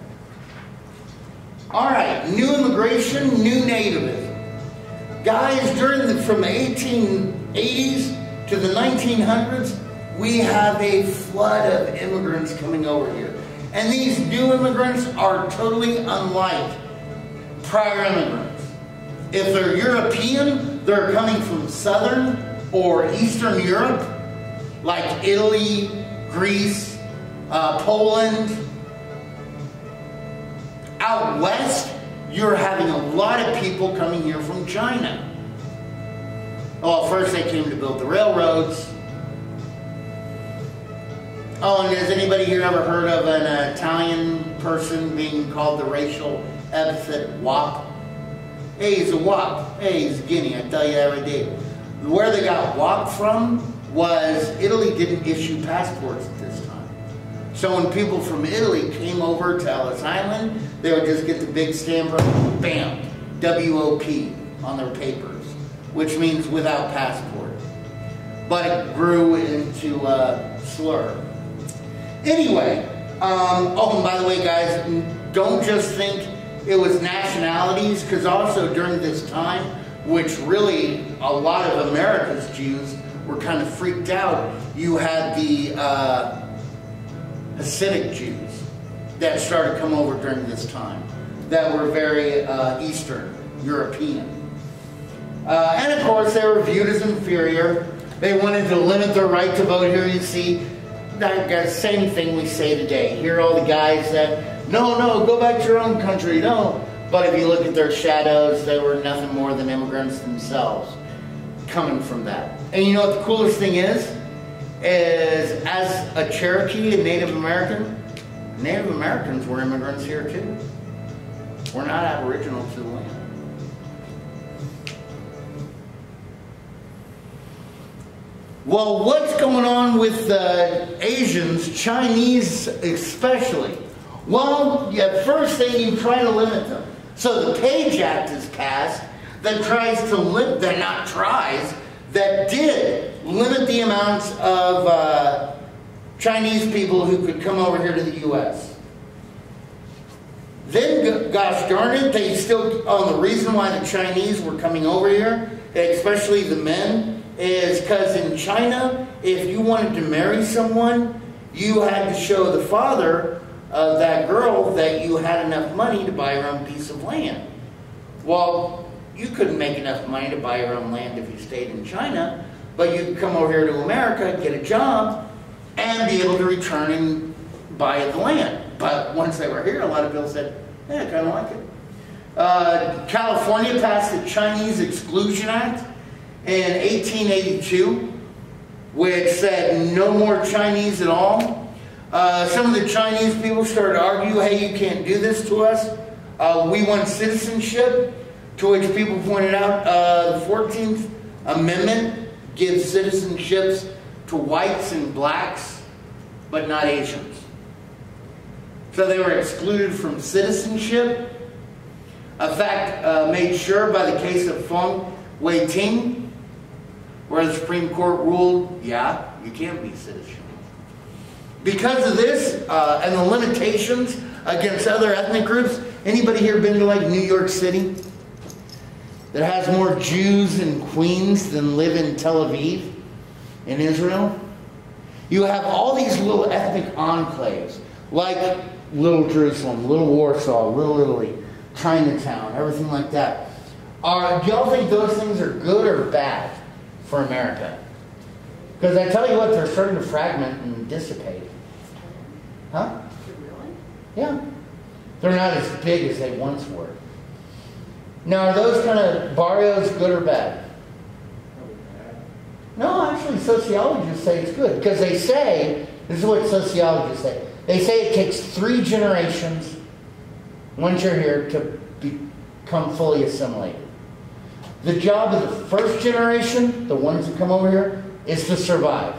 All right, new immigration, new nativism. Guys, during the, from the 1880s to the 1900s, we have a flood of immigrants coming over here. And these new immigrants are totally unlike prior immigrants. If they're European, they're coming from Southern or Eastern Europe, like Italy, Greece, uh, Poland, out west, you're having a lot of people coming here from China. Well, first they came to build the railroads. Oh, and has anybody here ever heard of an Italian person being called the racial epithet WAP? Hey, he's a WAP. Hey, he's Guinea. I tell you every day. Where they got WAP from was Italy didn't issue passports at this time. So when people from Italy came over to Ellis Island, they would just get the big stamp, bam, W-O-P on their papers, which means without passport. But it grew into a slur. Anyway, um, oh, and by the way, guys, don't just think it was nationalities, because also during this time, which really a lot of America's Jews were kind of freaked out, you had the uh, Hasidic Jews that started to come over during this time that were very uh, Eastern European. Uh, and of course, they were viewed as inferior. They wanted to limit their right to vote here. You see, that same thing we say today. Hear all the guys that no, no, go back to your own country, no. But if you look at their shadows, they were nothing more than immigrants themselves coming from that. And you know what the coolest thing is? Is as a Cherokee, a Native American, Native Americans were immigrants here too. We're not aboriginal to the land. Well, what's going on with the Asians, Chinese especially? Well, at first they you try to limit them. So the Page Act is passed that tries to limit, that not tries, that did limit the amounts of uh, Chinese people who could come over here to the U.S. Then, gosh darn it, they still, oh, the reason why the Chinese were coming over here, especially the men, is because in China, if you wanted to marry someone, you had to show the father of that girl that you had enough money to buy your own piece of land. Well, you couldn't make enough money to buy your own land if you stayed in China, but you could come over here to America, get a job, and be able to return and buy the land. But once they were here, a lot of people said, yeah, I kind of like it. Uh, California passed the Chinese Exclusion Act in 1882, which said no more Chinese at all. Uh, some of the Chinese people started to argue, hey, you can't do this to us. Uh, we want citizenship, to which people pointed out uh, the 14th Amendment gives citizenships to whites and blacks, but not Asians. So they were excluded from citizenship. A fact uh, made sure by the case of Fong Yue Ting, where the Supreme Court ruled, yeah, you can be citizen. Because of this uh, and the limitations against other ethnic groups, anybody here been to like New York City? That has more Jews in Queens than live in Tel Aviv in Israel? You have all these little ethnic enclaves, like Little Jerusalem, Little Warsaw, Little Italy, Chinatown, everything like that. Are, do y'all think those things are good or bad for America? Because I tell you what, they're starting to fragment and dissipate. Huh? Really? Yeah. They're not as big as they once were. Now, are those kind of barrios good or bad? No, actually, sociologists say it's good because they say this is what sociologists say. They say it takes three generations once you're here to become fully assimilated. The job of the first generation, the ones that come over here, is to survive.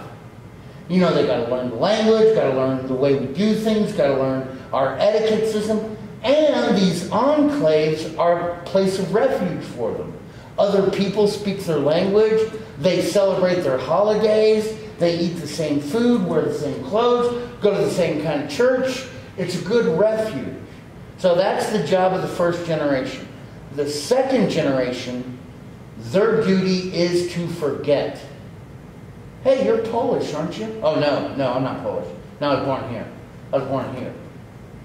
You know, they got to learn the language, got to learn the way we do things, got to learn our etiquette system, and these enclaves are a place of refuge for them. Other people speak their language, they celebrate their holidays, they eat the same food, wear the same clothes, go to the same kind of church. It's a good refuge. So that's the job of the first generation. The second generation, their duty is to forget. Hey, you're Polish, aren't you? Oh, no, no, I'm not Polish. No, I was born here. I was born here.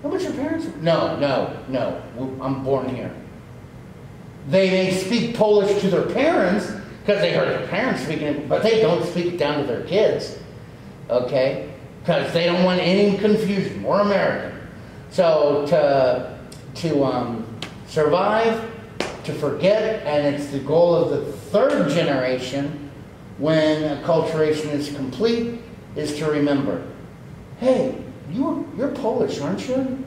How about your parents? No, no, no. I'm born here. They may speak Polish to their parents because they heard their parents speaking it, but they don't speak it down to their kids. Okay? Because they don't want any confusion. We're American. So to, to um, survive, to forget, and it's the goal of the third generation when acculturation is complete, is to remember, hey, you, you're Polish, aren't you?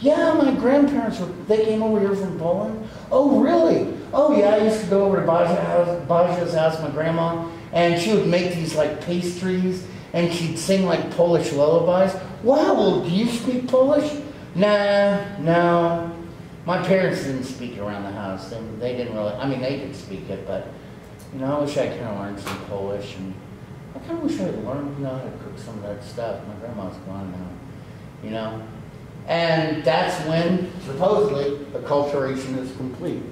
Yeah, my grandparents were, they came over here from Poland. Oh, really? Oh, yeah, I used to go over to Baja's house, my grandma, and she would make these like pastries, and she'd sing like Polish lullabies. Wow, well, do you speak Polish? Nah, no. My parents didn't speak around the house. They, they didn't really, I mean, they could speak it, but, you know, I wish I kind of learned some Polish, and I kind of wish I had learned, you know, how to cook some of that stuff. My grandma's gone now, you know. And that's when, supposedly, acculturation is complete.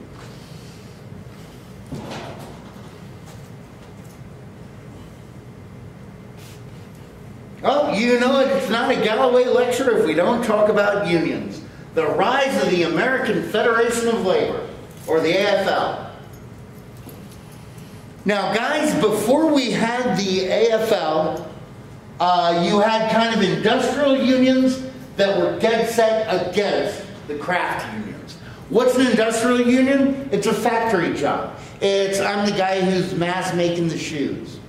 Oh, you know it, it's not a Galloway lecture if we don't talk about unions. The rise of the American Federation of Labor, or the AFL. Now, guys, before we had the AFL, uh, you had kind of industrial unions that were dead set against the craft unions. What's an industrial union? It's a factory job. It's I'm the guy who's mass making the shoes.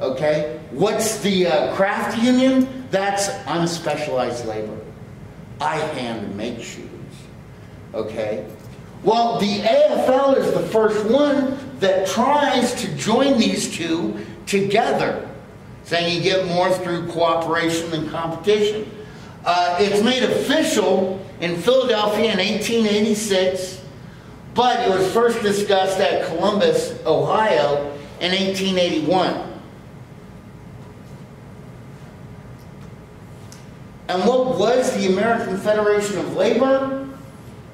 Okay? What's the uh, craft union? That's unspecialized labor. I hand make shoes. Okay? Well, the AFL is the first one that tries to join these two together, saying you get more through cooperation than competition. Uh, it's made official in Philadelphia in 1886, but it was first discussed at Columbus, Ohio in 1881. And what was the American Federation of Labor?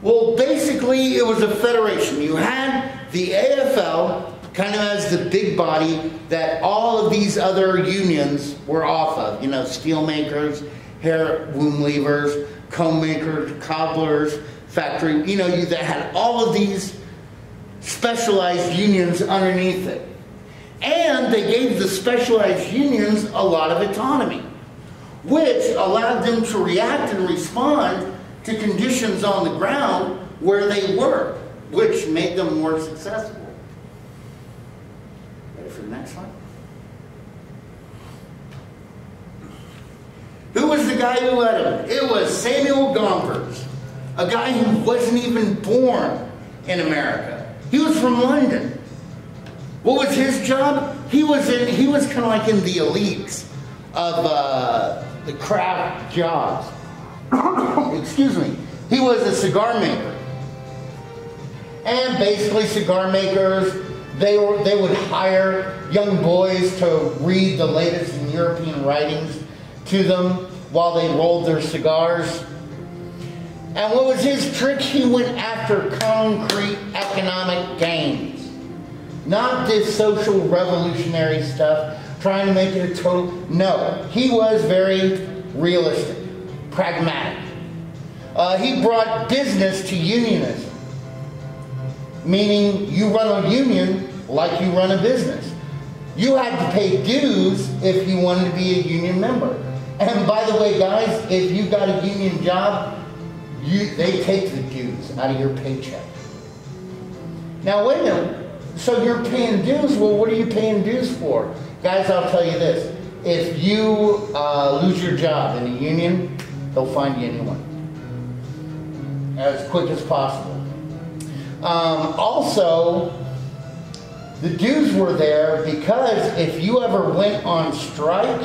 Well, basically, it was a federation. You had the AFL kind of as the big body that all of these other unions were off of. You know, steelmakers, hair womb weavers, comb makers, cobblers, factory. You know, you that had all of these specialized unions underneath it. And they gave the specialized unions a lot of autonomy, which allowed them to react and respond to conditions on the ground where they were, which made them more successful. Ready for the next one? Who was the guy who led them? It was Samuel Gompers, a guy who wasn't even born in America. He was from London. What was his job? He was in. He was kind of like in the elites of uh, the craft jobs. Excuse me. He was a cigar maker, and basically, cigar makers they were they would hire young boys to read the latest in European writings to them while they rolled their cigars. And what was his trick? He went after concrete economic gains. Not this social revolutionary stuff, trying to make it a total. No, he was very realistic, pragmatic. Uh, he brought business to unionism, meaning you run a union like you run a business. You had to pay dues if you wanted to be a union member. And by the way, guys, if you got a union job, you, they take the dues out of your paycheck. Now, wait a minute. So you're paying dues? Well, what are you paying dues for? Guys, I'll tell you this. If you uh, lose your job in a union, they'll find you a new one as quick as possible. Um, also, the dues were there because if you ever went on strike,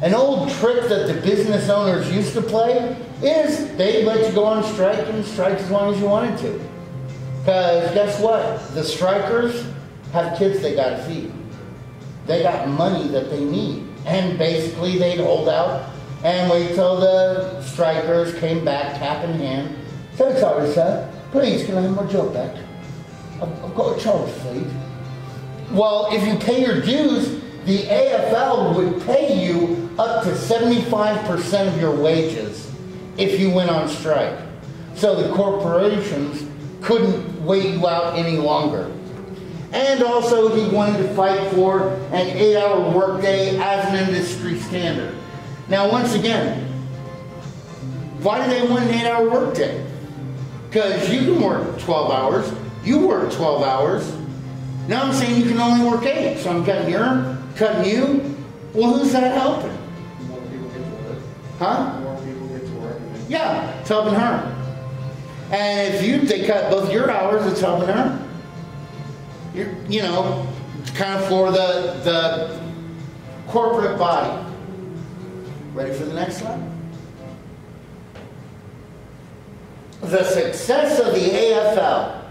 an old trick that the business owners used to play is they'd let you go on strike and strike as long as you wanted to. Because guess what? The strikers have kids they got to feed. They got money that they need. And basically they'd hold out and wait till the strikers came back cap in hand. So sorry, sir. Please, can I have my job back? I've, I've got a child to feed. Well, if you pay your dues, the AFL would pay you up to 75% of your wages if you went on strike. So the corporations couldn't wait you out any longer. And also, he wanted to fight for an eight hour workday as an industry standard. Now, once again, why do they want an eight hour workday? Because you can work 12 hours, you work 12 hours. Now I'm saying you can only work eight, so I'm cutting your, cutting you. Well, who's that helping? More people get to work. Huh? More people get to work. Yeah, it's helping her. And if you they cut both your hours, it's helping her. You're, you know, kind of for the the corporate body. Ready for the next slide? The success of the AFL.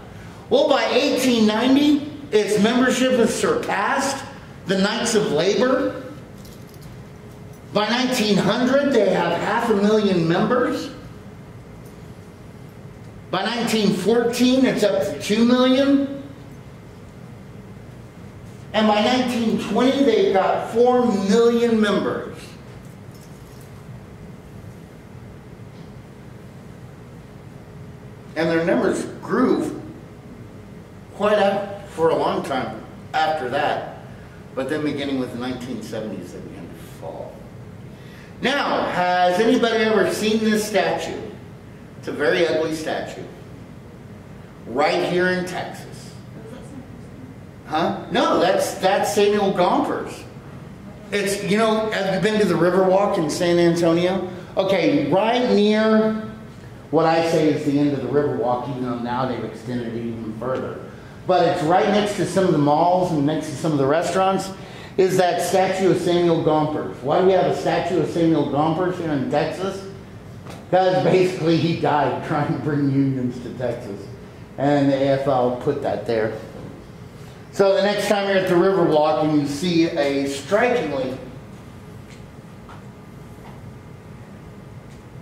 Well, by 1890, its membership has surpassed the Knights of Labor. By 1900, they have half a million members. By 1914, it's up to 2 million. And by 1920, they've got 4 million members. And their numbers grew quite up for a long time after that. But then beginning with the 1970s, they began to fall. Now, has anybody ever seen this statue? It's a very ugly statue. Right here in Texas. Huh? No, that's that's Samuel Gompers. It's you know, have you been to the Riverwalk in San Antonio? Okay, right near what I say is the end of the Riverwalk, even though now they've extended it even further. But it's right next to some of the malls and next to some of the restaurants. Is that statue of Samuel Gompers? Why do we have a statue of Samuel Gompers here in Texas? Because basically he died trying to bring unions to Texas. And the AFL put that there. So the next time you're at the Riverwalk and you see a strikingly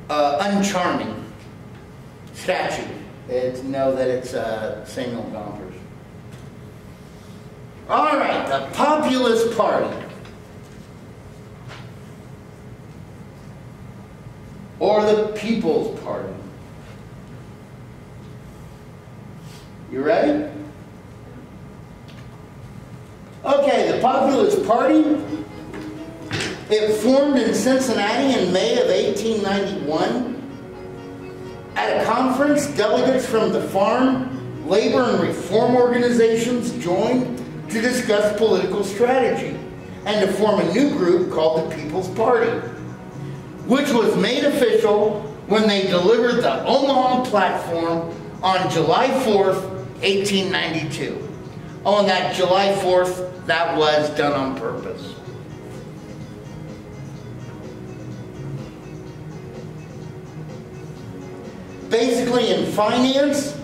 uh, uncharming statue, it's know that it's uh, Samuel Gompers. All right, the Populist Party. Or the People's Party. You ready? Okay, the Populist Party. It formed in Cincinnati in May of 1891. At a conference, delegates from the farm, labor, and reform organizations joined to discuss political strategy and to form a new group called the People's Party, which was made official when they delivered the Omaha platform on July 4th, 1892. Oh, on that July 4th, that was done on purpose. Basically, in finance,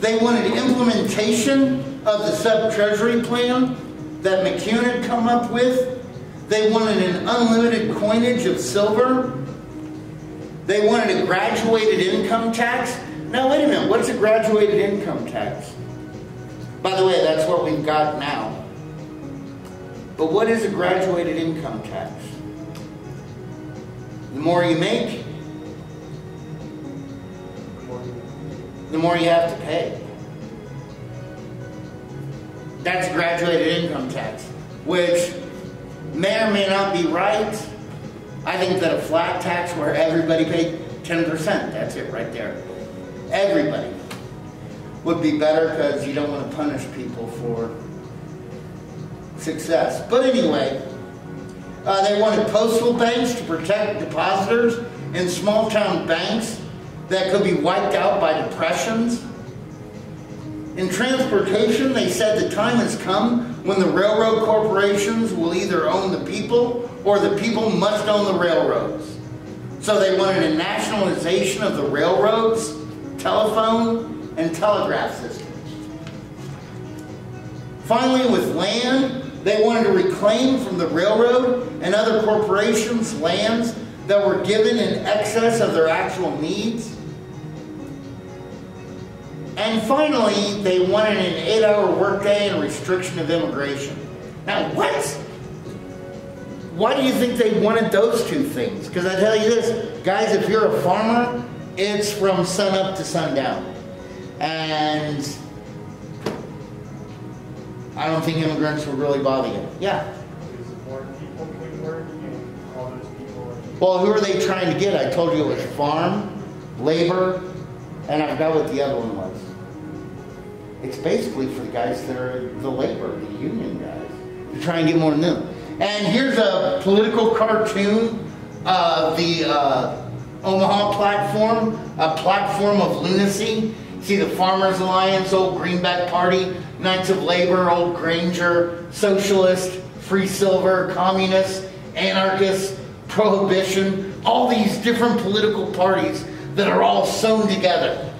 they wanted implementation of the sub-treasury plan that Macune had come up with. They wanted an unlimited coinage of silver. They wanted a graduated income tax. Now, wait a minute, what's a graduated income tax? By the way, that's what we've got now. But what is a graduated income tax? The more you make, the more you have to pay. That's graduated income tax, which may or may not be right. I think that a flat tax where everybody paid 10%, that's it right there. Everybody would be better because you don't want to punish people for success. But anyway, uh, they wanted postal banks to protect depositors in small town banks that could be wiped out by depressions. In transportation, they said the time has come when the railroad corporations will either own the people or the people must own the railroads. So they wanted a nationalization of the railroads, telephone, and telegraph systems. Finally, with land, they wanted to reclaim from the railroad and other corporations lands that were given in excess of their actual needs. And finally, they wanted an eight-hour workday and restriction of immigration. Now, what? Why do you think they wanted those two things? Because I tell you this, guys, if you're a farmer, it's from sunup to sundown. And I don't think immigrants would really bother you. Yeah. Well, who are they trying to get? I told you it was farm, labor, and I forgot what the other one was. It's basically for the guys that are the labor, the union guys, to try and get more than them. And here's a political cartoon of the uh, Omaha platform, a platform of lunacy. See the Farmers Alliance, Old Greenback Party, Knights of Labor, Old Granger, Socialist, Free Silver, Communist, Anarchist, Prohibition, all these different political parties that are all sewn together.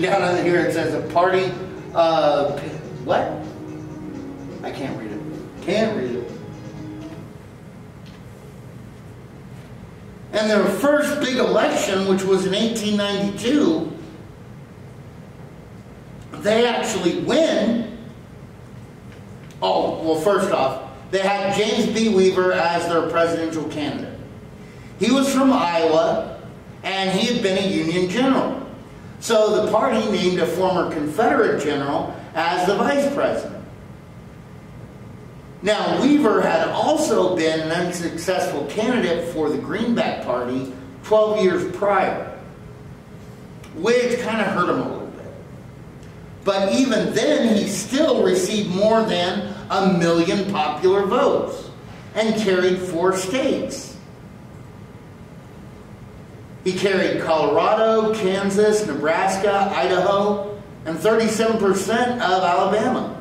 Down here it says a party, uh, what? I can't read it. Can't read it. And their first big election, which was in 1892, they actually win. Oh, well, first off, they had James B. Weaver as their presidential candidate. He was from Iowa, and he had been a Union general. So the party named a former Confederate general as the vice president. Now, Weaver had also been an unsuccessful candidate for the Greenback Party 12 years prior, which kind of hurt him a little bit. But even then, he still received more than a million popular votes and carried four states. He carried Colorado, Kansas, Nebraska, Idaho, and 37% of Alabama.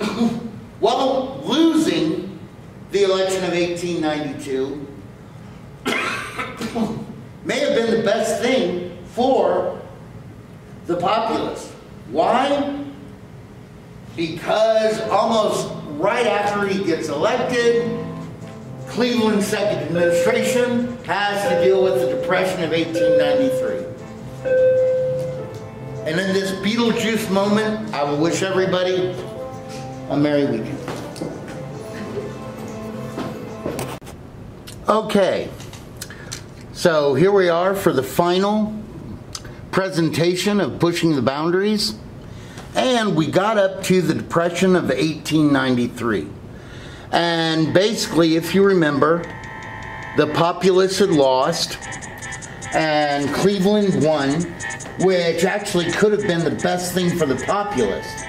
While losing the election of 1892 may have been the best thing for the populace. Why? Because almost right after he gets elected, Cleveland's second administration has to deal with the Depression of 1893. And in this Beetlejuice moment, I will wish everybody a Merry weekend. Okay, so here we are for the final presentation of Pushing the Boundaries. And we got up to the Depression of 1893. And basically, if you remember, the populace had lost and Cleveland won, which actually could have been the best thing for the populace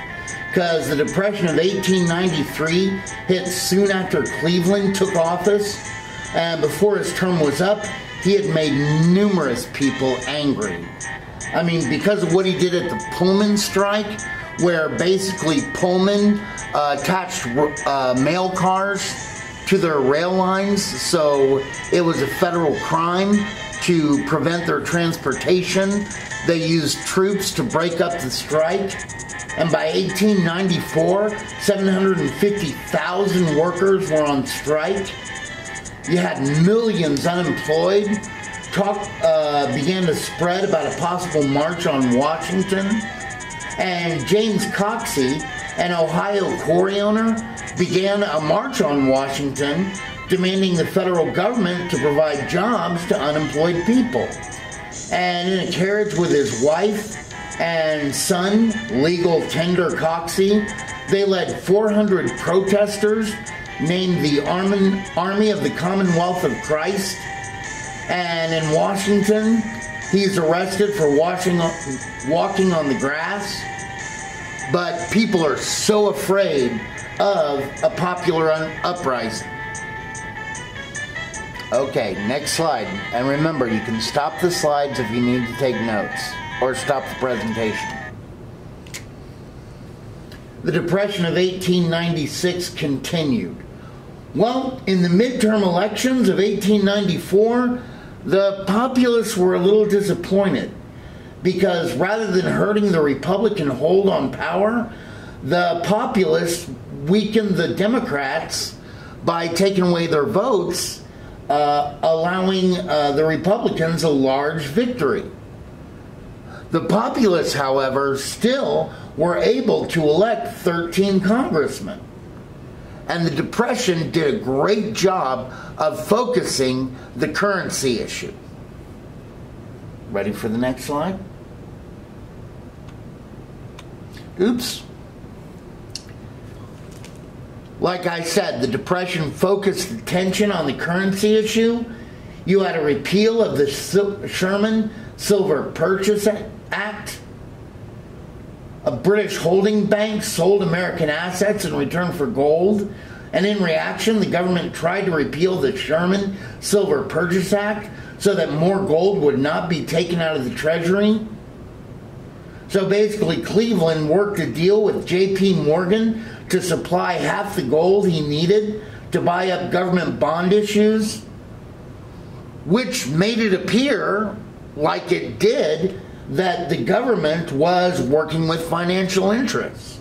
because the Depression of 1893 hit soon after Cleveland took office. And before his term was up, he had made numerous people angry. I mean, because of what he did at the Pullman strike, where basically Pullman uh, attached uh, mail cars to their rail lines, so it was a federal crime to prevent their transportation. They used troops to break up the strike. And by 1894, 750,000 workers were on strike. You had millions unemployed. Talk uh, began to spread about a possible march on Washington. And James Coxey, an Ohio quarry owner, began a march on Washington demanding the federal government to provide jobs to unemployed people. And in a carriage with his wife and son, legal tender Coxey, they led 400 protesters named the Army of the Commonwealth of Christ. And in Washington, he's arrested for washing, walking on the grass. But people are so afraid of a popular uprising. Okay, next slide. And remember, you can stop the slides if you need to take notes or stop the presentation. The Depression of 1896 continued. Well, in the midterm elections of 1894, the populists were a little disappointed because rather than hurting the Republican hold on power, the populists weakened the Democrats by taking away their votes, uh, allowing uh, the Republicans a large victory. The populists, however, still were able to elect 13 congressmen. And the Depression did a great job of focusing the currency issue. Ready for the next slide? Oops. Like I said, the Depression focused attention on the currency issue. You had a repeal of the Sherman Silver Purchase Act. A British holding bank sold American assets in return for gold. And in reaction, the government tried to repeal the Sherman Silver Purchase Act so that more gold would not be taken out of the Treasury. So basically, Cleveland worked a deal with J.P. Morgan to supply half the gold he needed to buy up government bond issues, which made it appear like it did that the government was working with financial interests.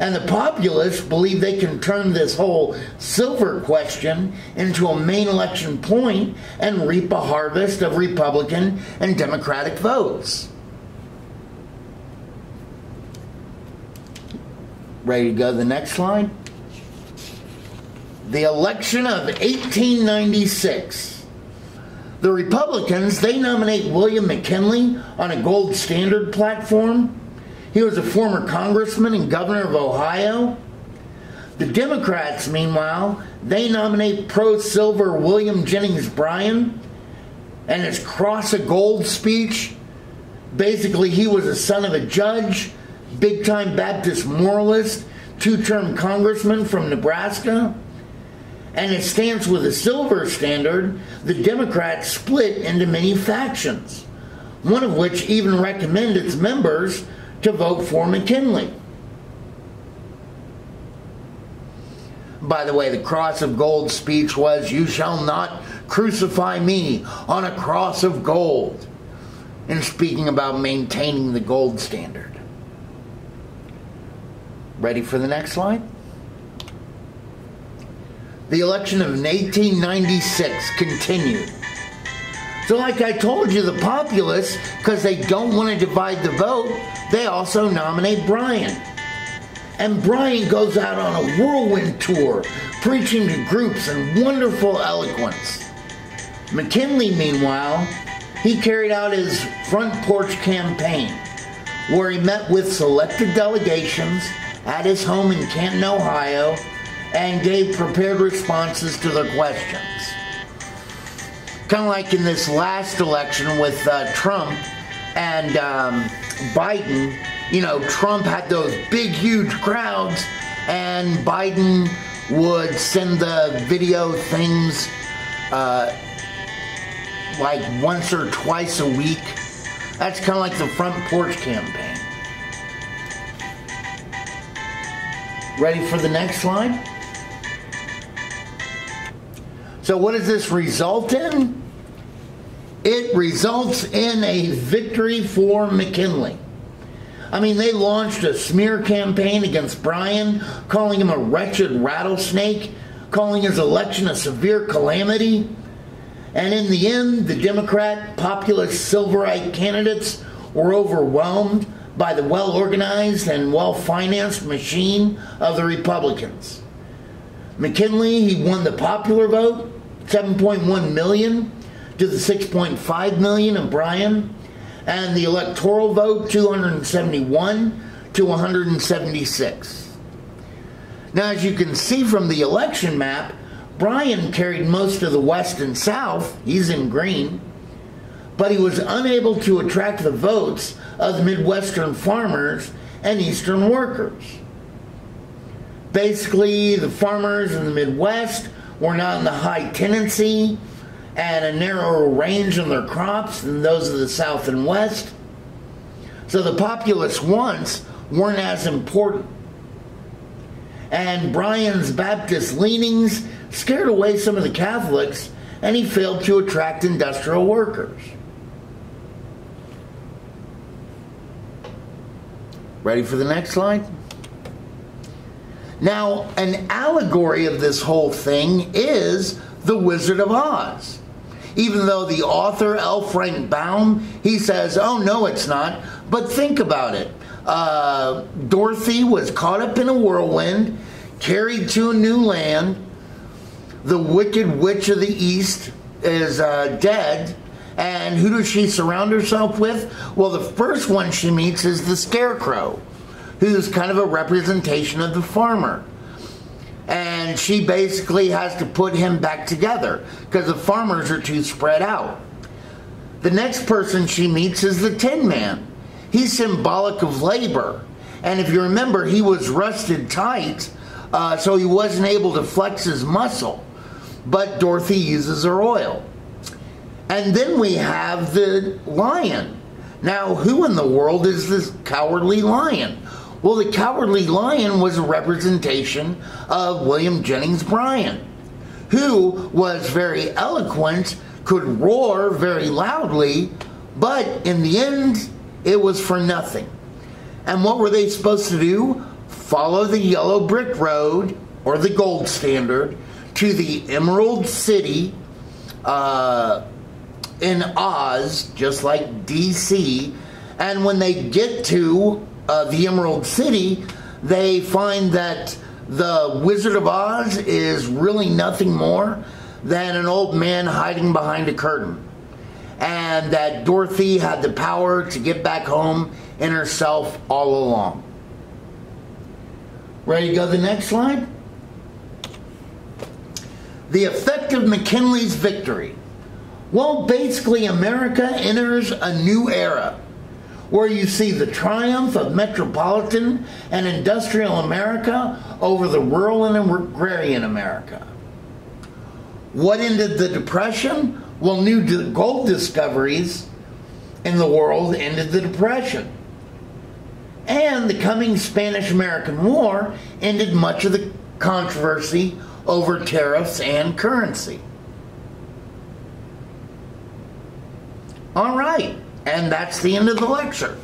And the populists believe they can turn this whole silver question into a main election point and reap a harvest of Republican and Democratic votes. Ready to go to the next slide? The election of 1896. The Republicans, they nominate William McKinley on a gold standard platform. He was a former congressman and governor of Ohio. The Democrats, meanwhile, they nominate pro silver William Jennings Bryan and his cross of gold speech. Basically, he was a son of a judge, big time Baptist moralist, two term congressman from Nebraska. And his stance with the silver standard, the Democrats split into many factions, one of which even recommended its members to vote for McKinley. By the way, the cross of gold speech was, You shall not crucify me on a cross of gold. And speaking about maintaining the gold standard. Ready for the next slide? The election of 1896 continued. So, like I told you, the populace, because they don't want to divide the vote, they also nominate Bryan. And Bryan goes out on a whirlwind tour, preaching to groups in wonderful eloquence. McKinley, meanwhile, he carried out his front porch campaign, where he met with selected delegations at his home in Canton, Ohio, and gave prepared responses to their questions. Kind of like in this last election with uh, Trump and um, Biden, you know, Trump had those big, huge crowds, and Biden would send the video things uh, like once or twice a week. That's kind of like the front porch campaign. Ready for the next slide? So, what does this result in? It results in a victory for McKinley. I mean, they launched a smear campaign against Bryan, calling him a wretched rattlesnake, calling his election a severe calamity. And in the end, the Democrat populist Silverite candidates were overwhelmed by the well organized and well financed machine of the Republicans. McKinley, he won the popular vote, 7.1 million to the 6.5 million of Bryan, and the electoral vote 271 to 176. Now, as you can see from the election map, Bryan carried most of the West and South, he's in green, but he was unable to attract the votes of Midwestern farmers and Eastern workers. Basically, the farmers in the Midwest were not in the high tenancy and a narrower range in their crops than those of the South and West. So the populist wants weren't as important. And Bryan's Baptist leanings scared away some of the Catholics, and he failed to attract industrial workers. Ready for the next slide? Now, an allegory of this whole thing is The Wizard of Oz. Even though the author, L. Frank Baum, he says, oh, no, it's not. But think about it. Uh, Dorothy was caught up in a whirlwind, carried to a new land. The Wicked Witch of the East is uh, dead. And who does she surround herself with? Well, the first one she meets is the Scarecrow, who's kind of a representation of the farmer and she basically has to put him back together because the farmers are too spread out. The next person she meets is the Tin Man. He's symbolic of labor, and if you remember, he was rusted tight, uh, so he wasn't able to flex his muscle. But Dorothy uses her oil. And then we have the lion. Now, who in the world is this cowardly lion? Well, the Cowardly Lion was a representation of William Jennings Bryan, who was very eloquent, could roar very loudly, but in the end, it was for nothing. And what were they supposed to do? Follow the yellow brick road or the gold standard to the Emerald City uh, in Oz, just like DC. And when they get to uh, the Emerald City, they find that the Wizard of Oz is really nothing more than an old man hiding behind a curtain. And that Dorothy had the power to get back home in herself all along. Ready to go to the next slide? The effect of McKinley's victory. Well, basically, America enters a new era where you see the triumph of metropolitan and industrial America over the rural and agrarian America. What ended the Depression? Well, new gold discoveries in the world ended the Depression. And the coming Spanish American War ended much of the controversy over tariffs and currency. All right, and that's the end of the lecture.